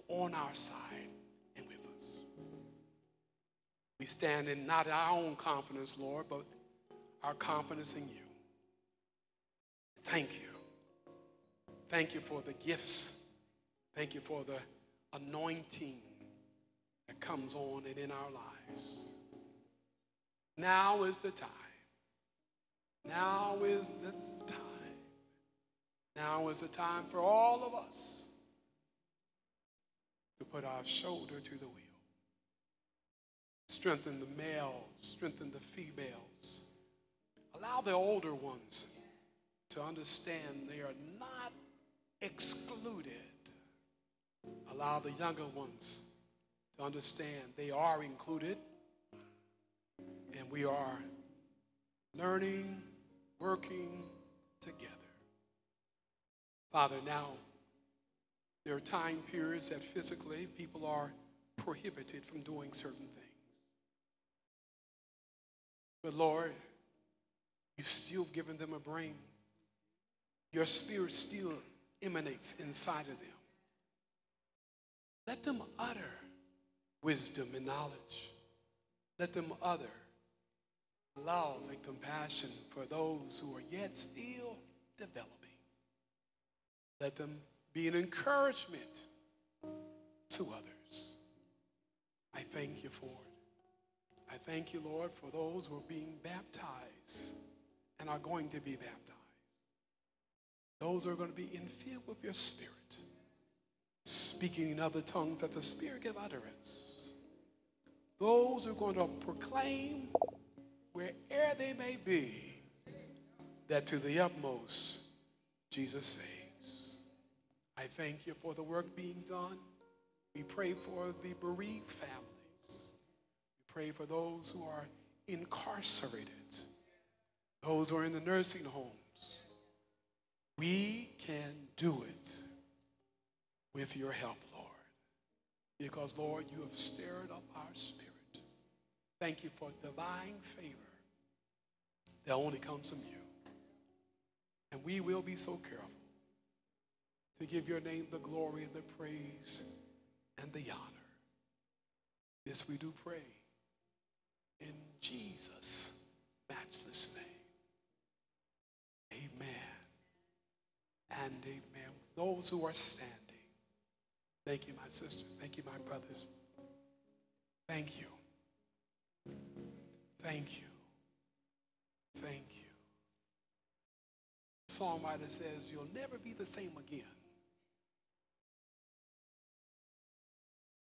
on our side. We stand in not our own confidence, Lord, but our confidence in you. Thank you. Thank you for the gifts. Thank you for the anointing that comes on and in our lives. Now is the time. Now is the time. Now is the time for all of us to put our shoulder to the wheel. Strengthen the males, strengthen the females. Allow the older ones to understand they are not excluded. Allow the younger ones to understand they are included. And we are learning, working together. Father, now there are time periods that physically people are prohibited from doing certain things. But Lord, you've still given them a brain. Your spirit still emanates inside of them. Let them utter wisdom and knowledge. Let them utter love and compassion for those who are yet still developing. Let them be an encouragement to others. I thank you for it. I thank you, Lord, for those who are being baptized and are going to be baptized. Those who are going to be infilled with your spirit, speaking in other tongues that the Spirit give utterance. Those who are going to proclaim wherever they may be that to the utmost Jesus saves. I thank you for the work being done. We pray for the bereaved families. Pray for those who are incarcerated, those who are in the nursing homes. We can do it with your help, Lord. Because, Lord, you have stirred up our spirit. Thank you for divine favor that only comes from you. And we will be so careful to give your name the glory and the praise and the honor. This we do pray in Jesus' matchless name. Amen and amen. Those who are standing, thank you, my sisters. Thank you, my brothers. Thank you. Thank you. Thank you. The songwriter says, You'll never be the same again.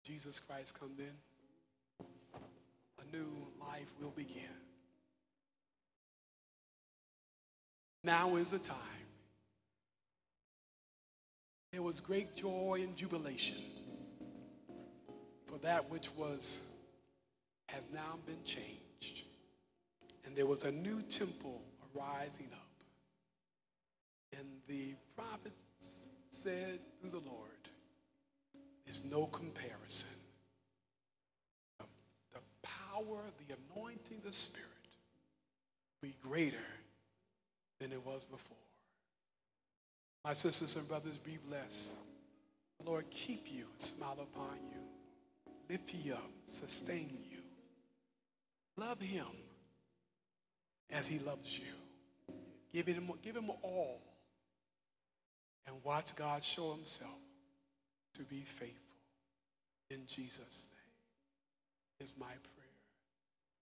Jesus Christ come in, new life will begin. Now is the time. There was great joy and jubilation for that which was has now been changed. And there was a new temple arising up. And the prophets said through the Lord, there's no comparison. Power, the anointing, the Spirit be greater than it was before. My sisters and brothers, be blessed. The Lord keep you and smile upon you, lift you up, sustain you. Love him as he loves you. Give him, give him all and watch God show himself to be faithful. In Jesus' name is my prayer.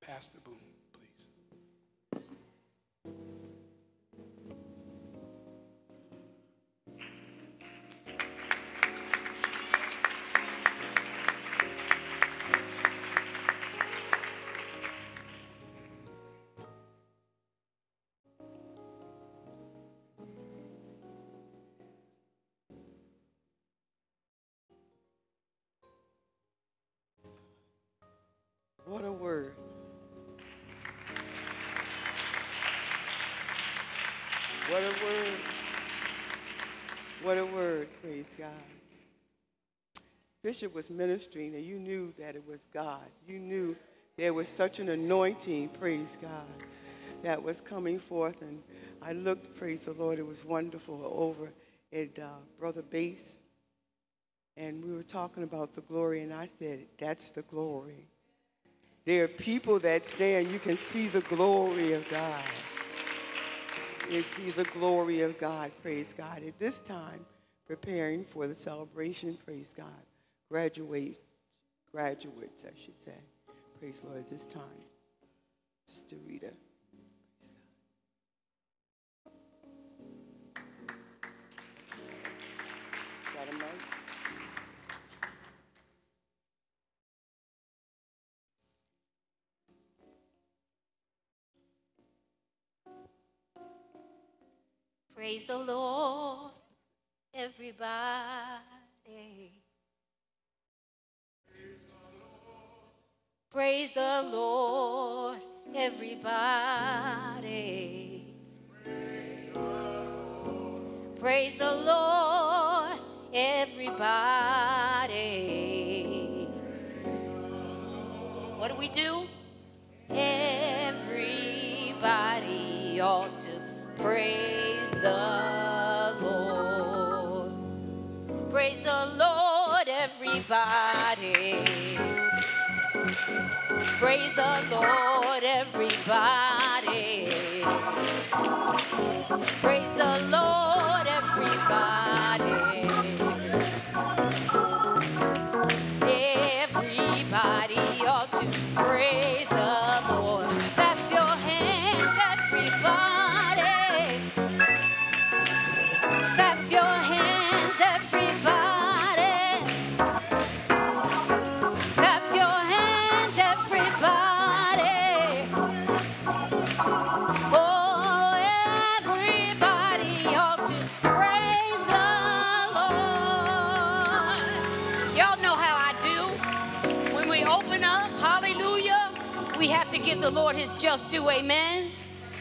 Pastor Boone, please. What a word. What a word. What a word, praise God. Bishop was ministering and you knew that it was God. You knew there was such an anointing, praise God, that was coming forth. And I looked, praise the Lord, it was wonderful over at uh, Brother Bass. And we were talking about the glory, and I said, That's the glory. There are people that's there, and you can see the glory of God. Can see the glory of God, praise God. At this time, preparing for the celebration, praise God. Graduate, graduates, I should say. Praise Lord, at this time. Sister Rita. Praise the Lord, everybody. Praise the Lord, everybody. Praise the Lord, everybody. What do we do? The Lord. Praise the Lord, everybody. Praise the Lord, everybody. Praise the Lord, the Lord his just due, amen.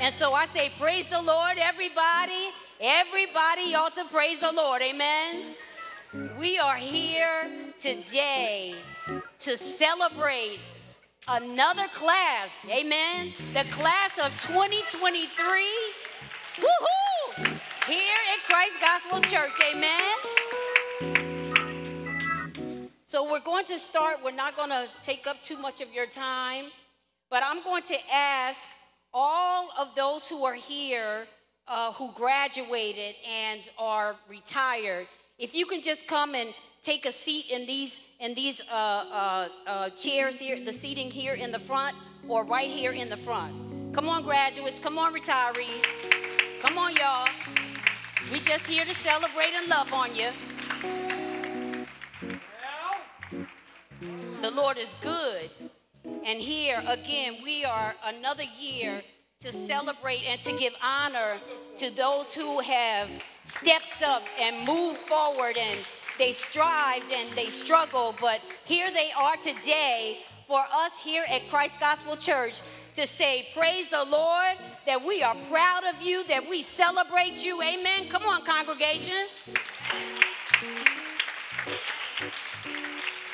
And so I say, praise the Lord, everybody. Everybody ought to praise the Lord, amen. We are here today to celebrate another class, amen. The class of 2023. Woohoo! Here at Christ Gospel Church, amen. So we're going to start. We're not going to take up too much of your time, but I'm going to ask all of those who are here uh, who graduated and are retired, if you can just come and take a seat in these in these uh, uh, uh, chairs here, the seating here in the front, or right here in the front. Come on, graduates. Come on, retirees. Come on, y'all. We just here to celebrate and love on you. The Lord is good. And here again, we are another year to celebrate and to give honor to those who have stepped up and moved forward and they strived and they struggled. But here they are today for us here at Christ Gospel Church to say, Praise the Lord, that we are proud of you, that we celebrate you. Amen. Come on, congregation.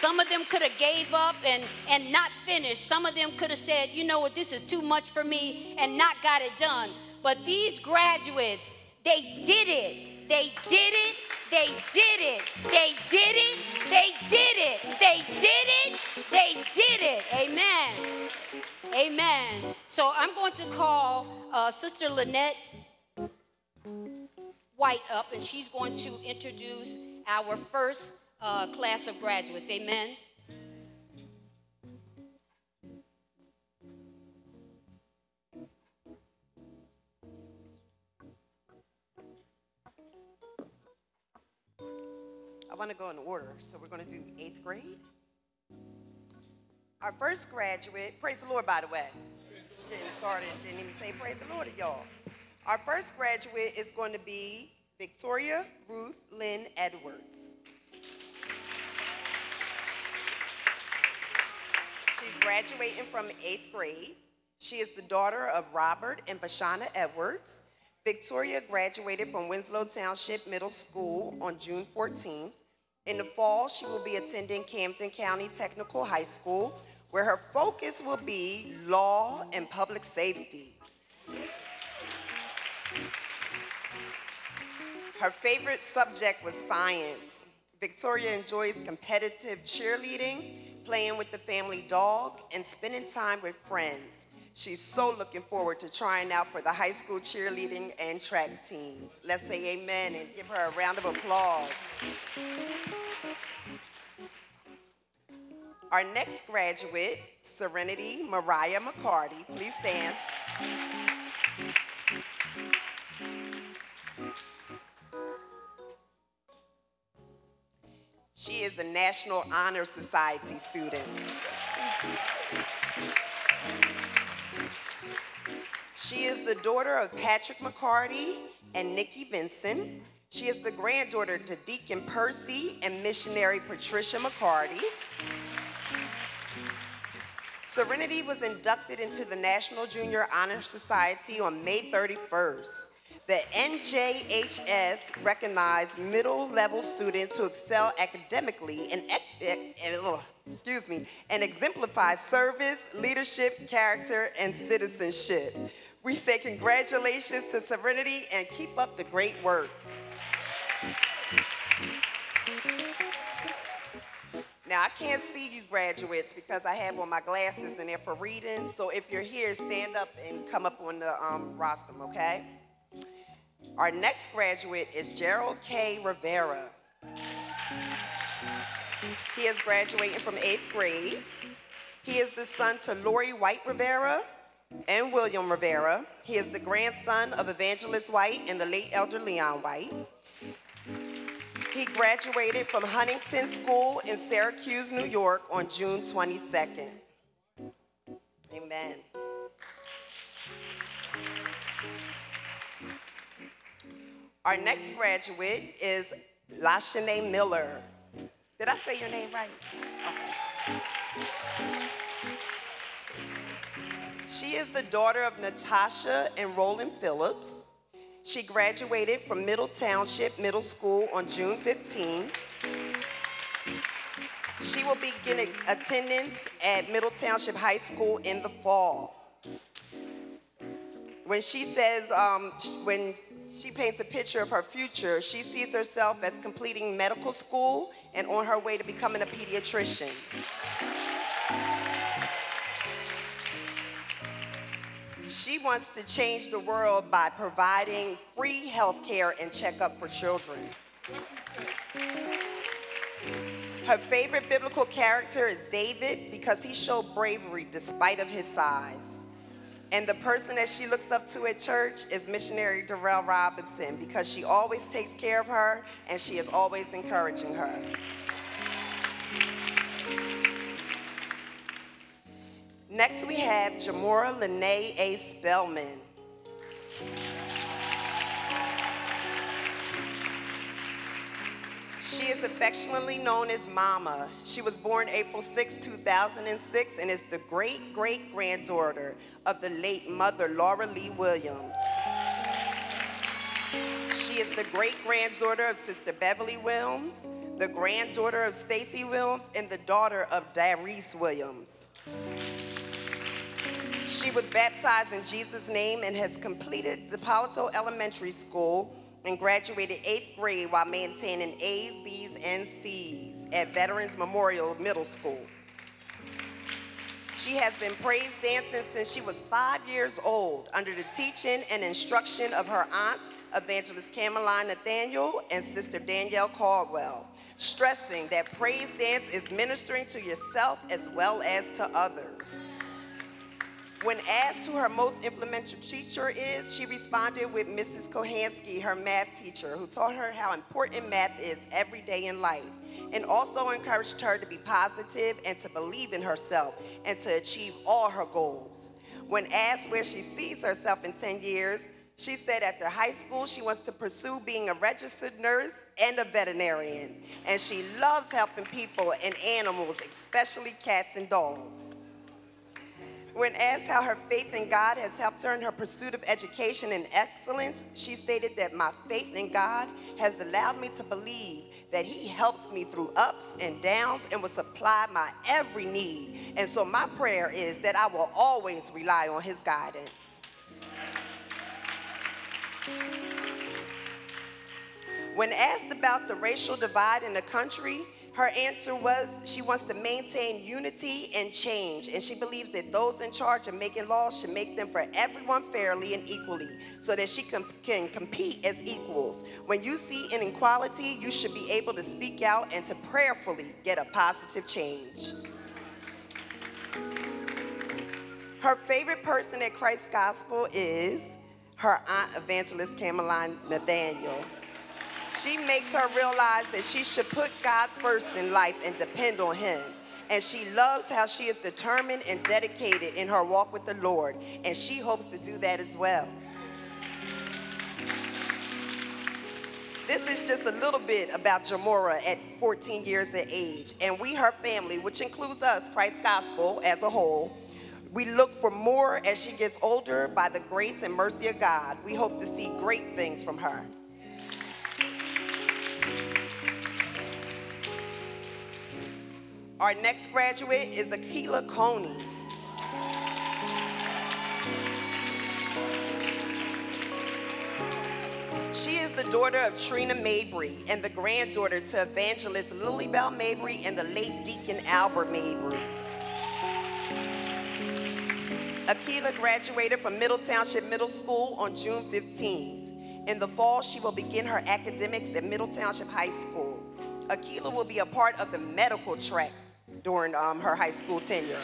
Some of them could have gave up and, and not finished. Some of them could have said, you know what, this is too much for me and not got it done. But these graduates, they did it. They did it. They did it. They did it. They did it. They did it. They did it. Amen. Amen. So I'm going to call uh, Sister Lynette White up, and she's going to introduce our first uh, class of graduates. Amen. I want to go in order. So we're going to do eighth grade. Our first graduate, praise the Lord, by the way. Didn't start it, didn't even say praise the Lord to y'all. Our first graduate is going to be Victoria Ruth Lynn Edwards. Graduating from eighth grade. She is the daughter of Robert and Vashana Edwards. Victoria graduated from Winslow Township Middle School on June 14th. In the fall, she will be attending Camden County Technical High School, where her focus will be law and public safety. Her favorite subject was science. Victoria enjoys competitive cheerleading, playing with the family dog, and spending time with friends. She's so looking forward to trying out for the high school cheerleading and track teams. Let's say amen and give her a round of applause. Our next graduate, Serenity Mariah McCarty. Please stand. She is a National Honor Society student. She is the daughter of Patrick McCarty and Nikki Vincent. She is the granddaughter to Deacon Percy and missionary Patricia McCarty. Serenity was inducted into the National Junior Honor Society on May 31st. The NJHS recognized middle level students who excel academically and, ugh, excuse me, and exemplify service, leadership, character, and citizenship. We say congratulations to Serenity and keep up the great work. Now, I can't see you graduates because I have on my glasses and they're for reading. So if you're here, stand up and come up on the um, okay? Our next graduate is Gerald K. Rivera. He is graduating from eighth grade. He is the son to Lori White Rivera and William Rivera. He is the grandson of Evangelist White and the late Elder Leon White. He graduated from Huntington School in Syracuse, New York on June 22nd. Amen. Our next graduate is Lashane Miller. Did I say your name right? Okay. She is the daughter of Natasha and Roland Phillips. She graduated from Middle Township Middle School on June 15. She will begin attendance at Middle Township High School in the fall. When she says, um, when she paints a picture of her future. She sees herself as completing medical school and on her way to becoming a pediatrician. She wants to change the world by providing free health care and checkup for children. Her favorite biblical character is David because he showed bravery despite of his size. And the person that she looks up to at church is missionary Darrell Robinson because she always takes care of her and she is always encouraging her. Next we have Jamora Lene A. Spellman. She is affectionately known as Mama. She was born April 6, 2006, and is the great great granddaughter of the late mother Laura Lee Williams. She is the great granddaughter of Sister Beverly Williams, the granddaughter of Stacy Williams, and the daughter of Darice Williams. She was baptized in Jesus' name and has completed DePalato Elementary School and graduated eighth grade while maintaining A's, B's, and C's at Veterans Memorial Middle School. She has been praise dancing since she was five years old under the teaching and instruction of her aunts, Evangelist Cameline Nathaniel and Sister Danielle Caldwell, stressing that praise dance is ministering to yourself as well as to others. When asked who her most influential teacher is, she responded with Mrs. Kohansky, her math teacher, who taught her how important math is every day in life, and also encouraged her to be positive and to believe in herself and to achieve all her goals. When asked where she sees herself in 10 years, she said after high school, she wants to pursue being a registered nurse and a veterinarian. And she loves helping people and animals, especially cats and dogs. When asked how her faith in God has helped her in her pursuit of education and excellence, she stated that my faith in God has allowed me to believe that He helps me through ups and downs and will supply my every need. And so my prayer is that I will always rely on His guidance. When asked about the racial divide in the country, her answer was she wants to maintain unity and change, and she believes that those in charge of making laws should make them for everyone fairly and equally so that she can, can compete as equals. When you see inequality, you should be able to speak out and to prayerfully get a positive change. Her favorite person at Christ's Gospel is her aunt evangelist Cameline Nathaniel. She makes her realize that she should put God first in life and depend on Him. And she loves how she is determined and dedicated in her walk with the Lord. And she hopes to do that as well. This is just a little bit about Jamora at 14 years of age. And we, her family, which includes us, Christ Gospel as a whole, we look for more as she gets older by the grace and mercy of God. We hope to see great things from her. Our next graduate is Akila Coney. She is the daughter of Trina Mabry and the granddaughter to evangelist Lily Bell Mabry and the late Deacon Albert Mabry. Akila graduated from Middle Township Middle School on June 15th. In the fall, she will begin her academics at Middle Township High School. Akila will be a part of the medical track during um, her high school tenure.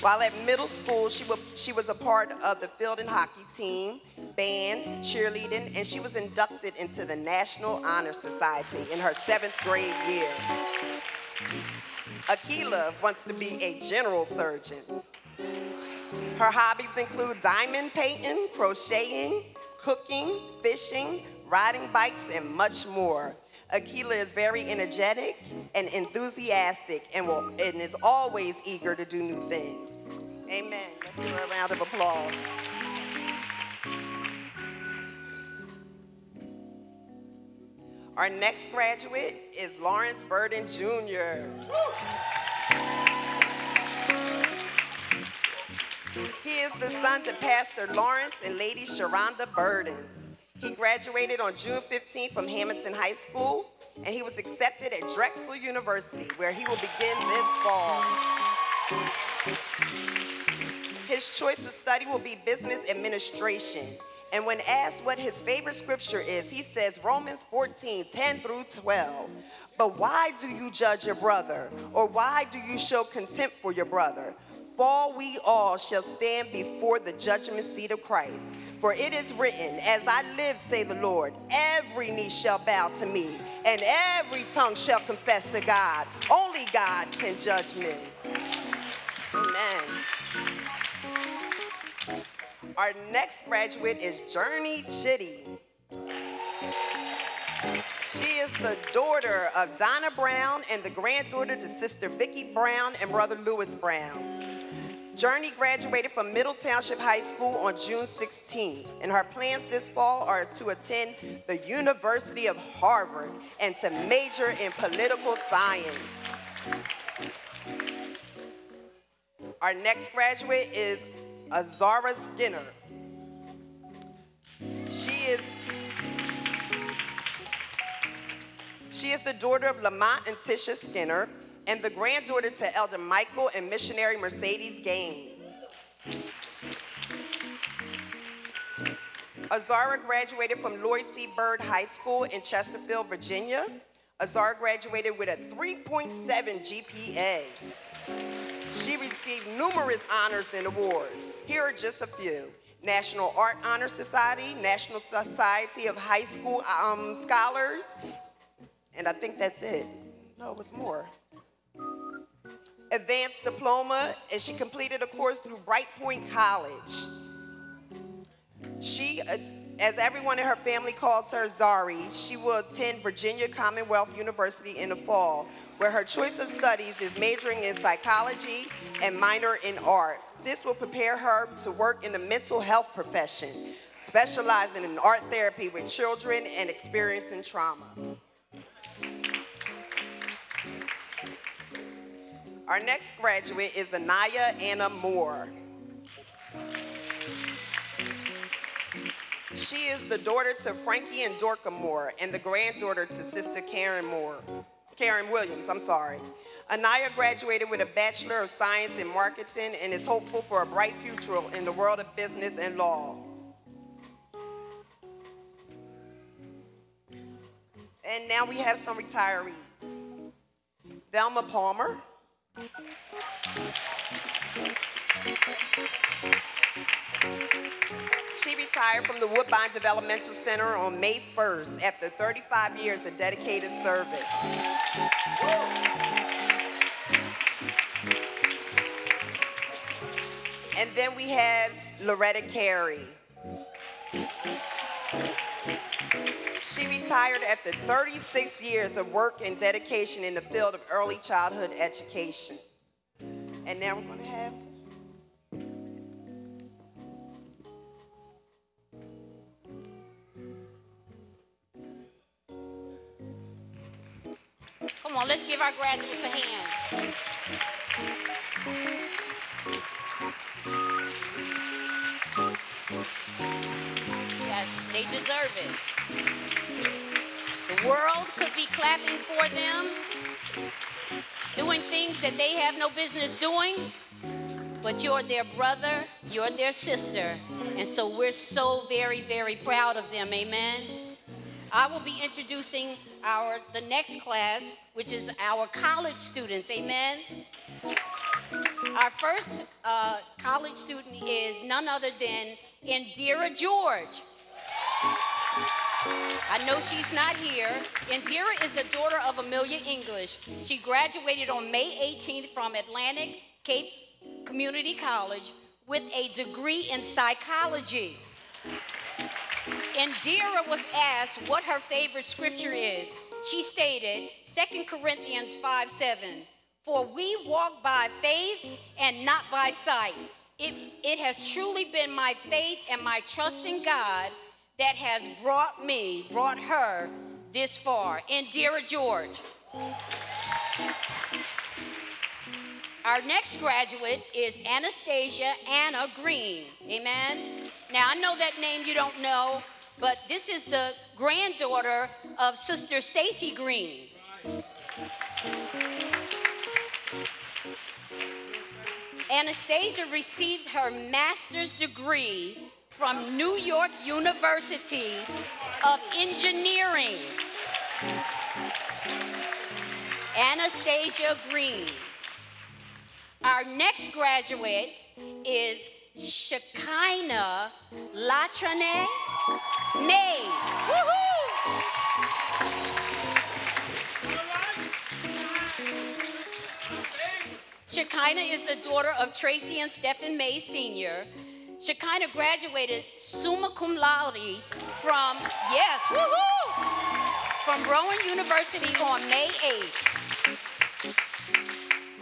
While at middle school, she, she was a part of the field and hockey team, band, cheerleading, and she was inducted into the National Honor Society in her seventh grade year. Akila wants to be a general surgeon. Her hobbies include diamond painting, crocheting, cooking, fishing, riding bikes, and much more. Akila is very energetic and enthusiastic and, will, and is always eager to do new things. Amen. Let's give her a round of applause. Our next graduate is Lawrence Burden Jr. He is the son to Pastor Lawrence and Lady Sharonda Burden. He graduated on June 15 from Hamilton High School, and he was accepted at Drexel University, where he will begin this fall. His choice of study will be business administration. And when asked what his favorite scripture is, he says Romans 14, 10 through 12. But why do you judge your brother? Or why do you show contempt for your brother? For we all shall stand before the judgment seat of Christ. For it is written, As I live, say the Lord, every knee shall bow to me, and every tongue shall confess to God. Only God can judge me. Amen. Our next graduate is Journey Chitty. She is the daughter of Donna Brown and the granddaughter to Sister Vicki Brown and Brother Lewis Brown. Journey graduated from Middle Township High School on June 16, and her plans this fall are to attend the University of Harvard and to major in political science. Our next graduate is Azara Skinner. She is she is the daughter of Lamont and Tisha Skinner and the granddaughter to Elder Michael and missionary Mercedes Gaines. Azara graduated from Lloyd C. Bird High School in Chesterfield, Virginia. Azara graduated with a 3.7 GPA. She received numerous honors and awards. Here are just a few. National Art Honor Society, National Society of High School um, Scholars, and I think that's it. No, it was more. Advanced Diploma, and she completed a course through Bright Point College. She, uh, as everyone in her family calls her Zari, she will attend Virginia Commonwealth University in the fall, where her choice of studies is majoring in psychology and minor in art. This will prepare her to work in the mental health profession, specializing in art therapy with children and experiencing trauma. Our next graduate is Anaya Anna Moore. She is the daughter to Frankie and Dorcas Moore and the granddaughter to Sister Karen Moore. Karen Williams, I'm sorry. Anaya graduated with a Bachelor of Science in Marketing and is hopeful for a bright future in the world of business and law. And now we have some retirees. Velma Palmer. She retired from the Woodbine Developmental Center on May 1st after 35 years of dedicated service. And then we have Loretta Carey. Retired after 36 years of work and dedication in the field of early childhood education. And now we're going to have Come on, let's give our graduates a hand. Yes, they deserve it. World could be clapping for them, doing things that they have no business doing, but you're their brother, you're their sister, and so we're so very, very proud of them. Amen. I will be introducing our the next class, which is our college students. Amen. Our first uh, college student is none other than Indira George. I know she's not here. Indira is the daughter of Amelia English. She graduated on May 18th from Atlantic Cape Community College with a degree in psychology. Indira was asked what her favorite scripture is. She stated 2 Corinthians 5 7. For we walk by faith and not by sight. It, it has truly been my faith and my trust in God that has brought me, brought her this far. Indira George. Our next graduate is Anastasia Anna Green. Amen. Now, I know that name you don't know, but this is the granddaughter of Sister Stacy Green. Anastasia received her master's degree from New York University of Engineering. Anastasia Green. Our next graduate is Shekinah Latrane Mays. Shekinah is the daughter of Tracy and Stephen Mays Sr. Shekinah graduated summa cum laude from, yes! From Rowan University on May 8th.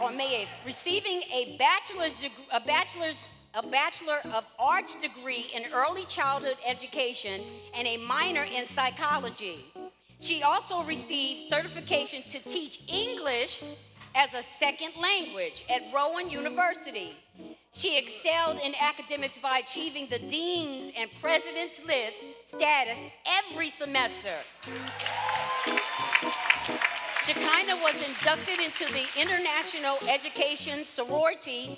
On May 8th, receiving a bachelor's, degree, a bachelor's a Bachelor of Arts degree in early childhood education and a minor in psychology. She also received certification to teach English as a second language at Rowan University. She excelled in academics by achieving the Dean's and President's List status every semester. Shekinah was inducted into the International Education Sorority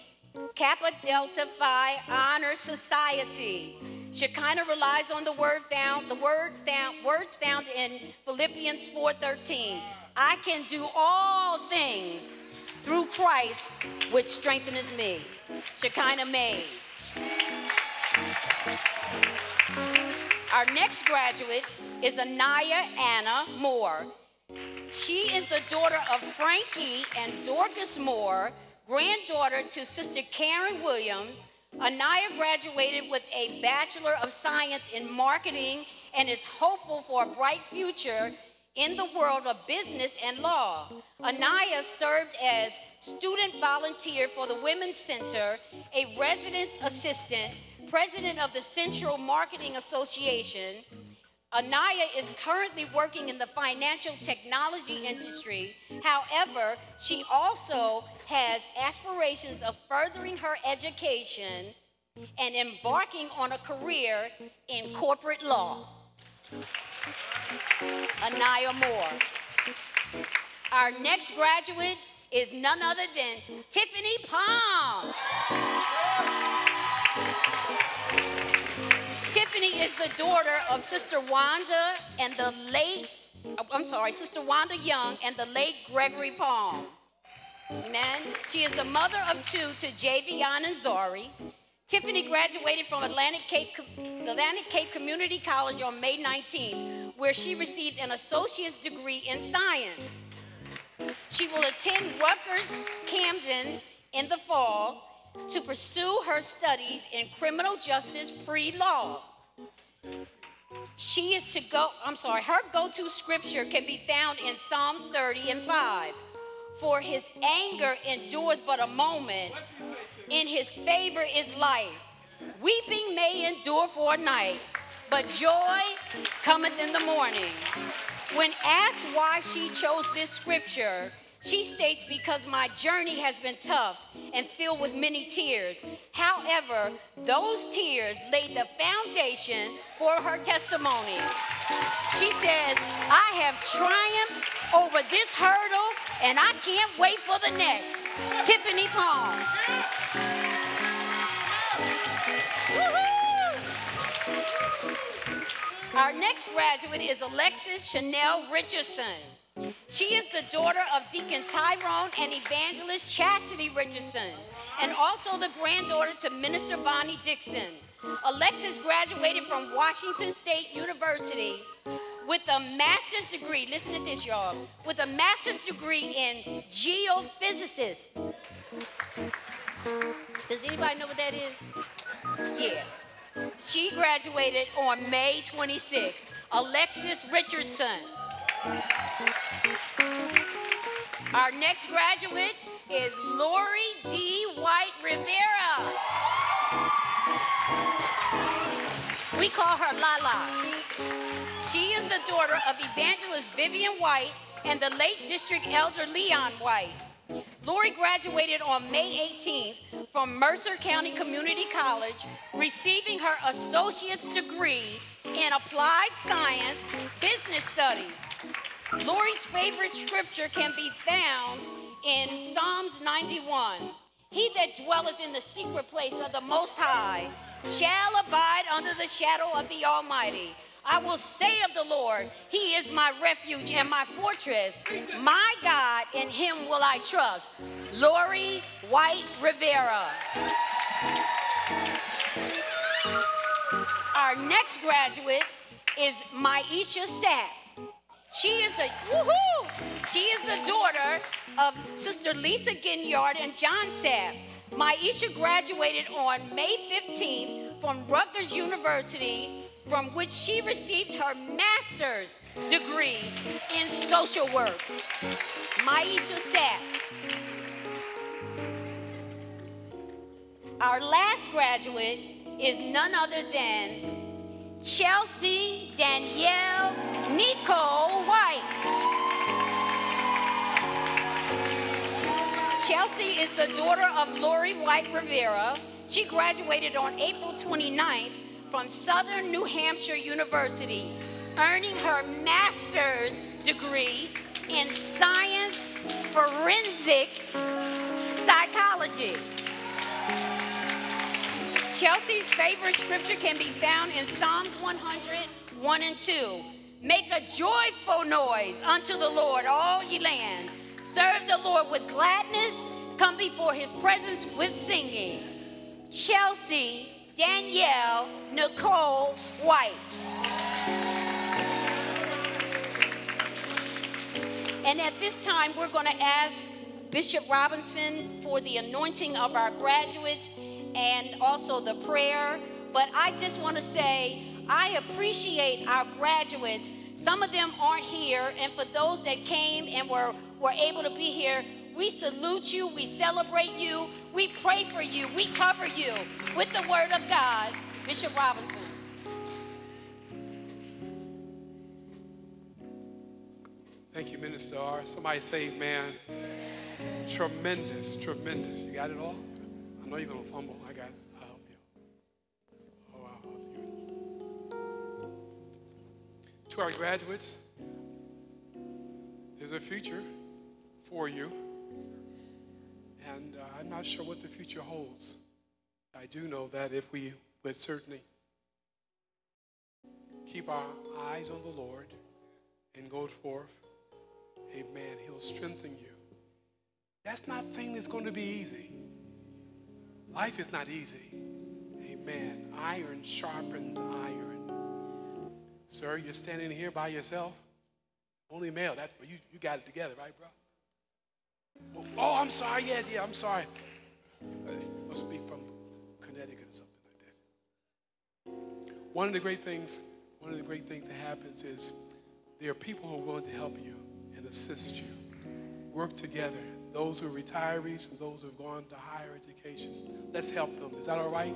Kappa Delta Phi Honor Society. Shekinah relies on the word found, the word found, words found in Philippians 4:13. I can do all things through Christ, which strengtheneth me. Shekinah Mays. Our next graduate is Anaya Anna Moore. She is the daughter of Frankie and Dorcas Moore, granddaughter to Sister Karen Williams. Anaya graduated with a Bachelor of Science in Marketing and is hopeful for a bright future in the world of business and law. Anaya served as student volunteer for the Women's Center, a residence assistant, president of the Central Marketing Association, Anaya is currently working in the financial technology industry. However, she also has aspirations of furthering her education and embarking on a career in corporate law. Anaya Moore. Our next graduate is none other than Tiffany Palm. Tiffany is the daughter of Sister Wanda and the late, oh, I'm sorry, Sister Wanda Young and the late Gregory Palm. Amen. She is the mother of two to Javion and Zori. Tiffany graduated from Atlantic Cape, Atlantic Cape Community College on May 19th, where she received an associate's degree in science. She will attend Rutgers Camden in the fall to pursue her studies in criminal justice pre law. She is to go, I'm sorry, her go to scripture can be found in Psalms 30 and 5. For his anger endureth but a moment, in his favor is life. Weeping may endure for a night, but joy cometh in the morning. When asked why she chose this scripture, she states, Because my journey has been tough and filled with many tears. However, those tears laid the foundation for her testimony. She says, I have triumphed over this hurdle and I can't wait for the next. Tiffany Palm. Our next graduate is Alexis Chanel Richardson. She is the daughter of Deacon Tyrone and Evangelist Chastity Richardson, and also the granddaughter to Minister Bonnie Dixon. Alexis graduated from Washington State University with a master's degree. Listen to this, y'all. With a master's degree in geophysicist. Does anybody know what that is? Yeah. She graduated on May 26. Alexis Richardson. Our next graduate is Lori D. White Rivera. We call her Lala. She is the daughter of evangelist Vivian White and the late district elder Leon White. Lori graduated on May 18th from Mercer County Community College, receiving her associate's degree in applied science, business studies. Lori's favorite scripture can be found in Psalms 91. He that dwelleth in the secret place of the Most High shall abide under the shadow of the Almighty. I will say of the Lord, He is my refuge and my fortress. My God, in Him will I trust. Lori White Rivera. Our next graduate is Maisha Sapp. She is the woohoo! She is the daughter of Sister Lisa Ginyard and John Sapp. Maisha graduated on May 15th from Rutgers University, from which she received her master's degree in social work. Maisha Sapp. Our last graduate is none other than Chelsea Danielle Nicole White. Chelsea is the daughter of Lori White Rivera. She graduated on April 29th from Southern New Hampshire University, earning her master's degree in science forensic psychology. Chelsea's favorite scripture can be found in Psalms 100, 1 and 2. Make a joyful noise unto the Lord, all ye land. Serve the Lord with gladness. Come before his presence with singing. Chelsea Danielle Nicole White. And at this time, we're going to ask Bishop Robinson for the anointing of our graduates and also the prayer. But I just want to say, I appreciate our graduates. Some of them aren't here, and for those that came and were, were able to be here, we salute you, we celebrate you, we pray for you, we cover you with the word of God. Bishop Robinson. Thank you, Minister R. Somebody say, man, tremendous, tremendous. You got it all? I know you're going to fumble. To our graduates, there's a future for you. And uh, I'm not sure what the future holds. I do know that if we would certainly keep our eyes on the Lord and go forth, amen, He'll strengthen you. That's not saying it's going to be easy. Life is not easy. Amen. Iron sharpens iron. Sir, you're standing here by yourself. Only male. That's but you, you got it together, right, bro? Oh, oh, I'm sorry. Yeah, yeah, I'm sorry. Must be from Connecticut or something like that. One of the great things, one of the great things that happens is there are people who are willing to help you and assist you. Work together. Those who are retirees and those who have gone to higher education. Let's help them. Is that all right?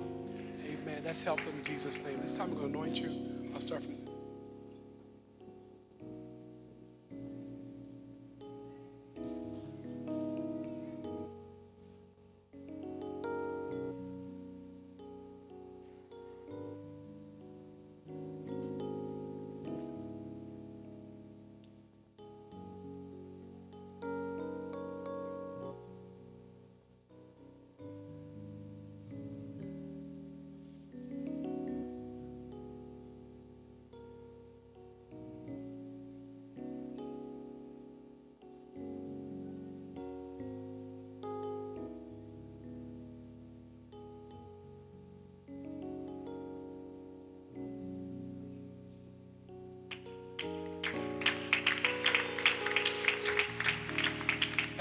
Amen. Let's help them in Jesus' name. This time I'm going to anoint you. I'll start from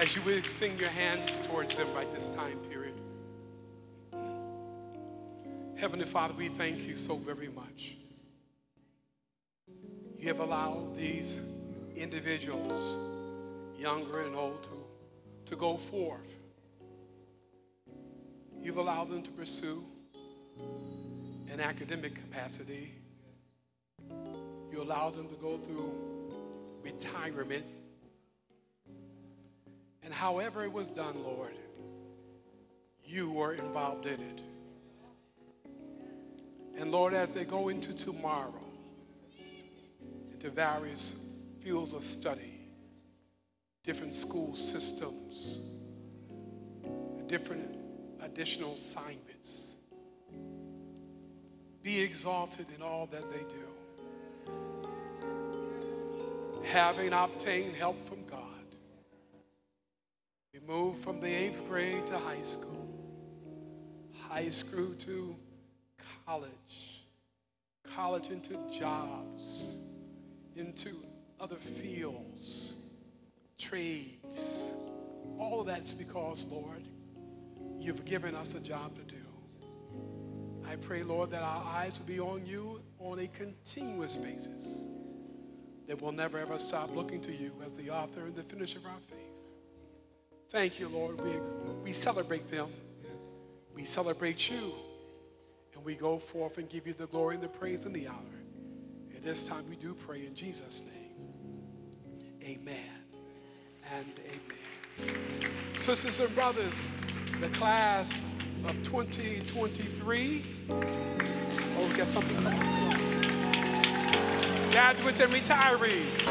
as you would extend your hands towards them right this time period. Heavenly Father, we thank you so very much. You have allowed these individuals, younger and old, to, to go forth. You've allowed them to pursue an academic capacity. You allowed them to go through retirement however it was done, Lord, you were involved in it. And Lord, as they go into tomorrow, into various fields of study, different school systems, different additional assignments. Be exalted in all that they do. Having obtained help from we moved from the eighth grade to high school, high school to college, college into jobs, into other fields, trades. All of that's because, Lord, you've given us a job to do. I pray, Lord, that our eyes will be on you on a continuous basis, that we'll never ever stop looking to you as the author and the finisher of our faith. Thank you, Lord. We, we celebrate them, we celebrate you, and we go forth and give you the glory and the praise and the honor. And this time we do pray in Jesus' name. Amen and amen. Sisters and brothers, the class of 2023. Oh, we got something. Graduates and retirees.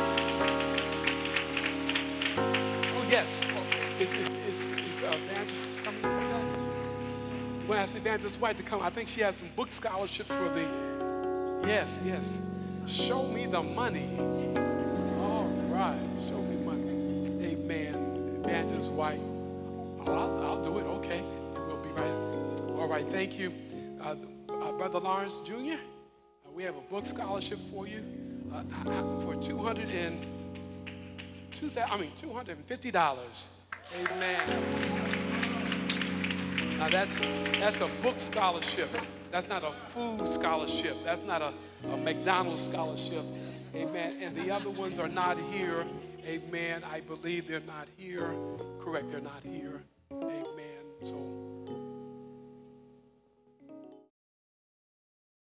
Oh, yes. Is, is, uh, Evangelist? When I asked Evangelist White to come, I think she has some book scholarships for the. Yes, yes. Show me the money. All right. Show me money. Amen. Evangelist White. Oh, I'll, I'll do it. Okay. We'll be right. All right. Thank you. Uh, uh, Brother Lawrence Jr., uh, we have a book scholarship for you uh, for 200 and I mean $250. Amen. Now that's that's a book scholarship. That's not a food scholarship. That's not a, a McDonald's scholarship. Amen. And the other ones are not here. Amen. I believe they're not here. Correct, they're not here. Amen. So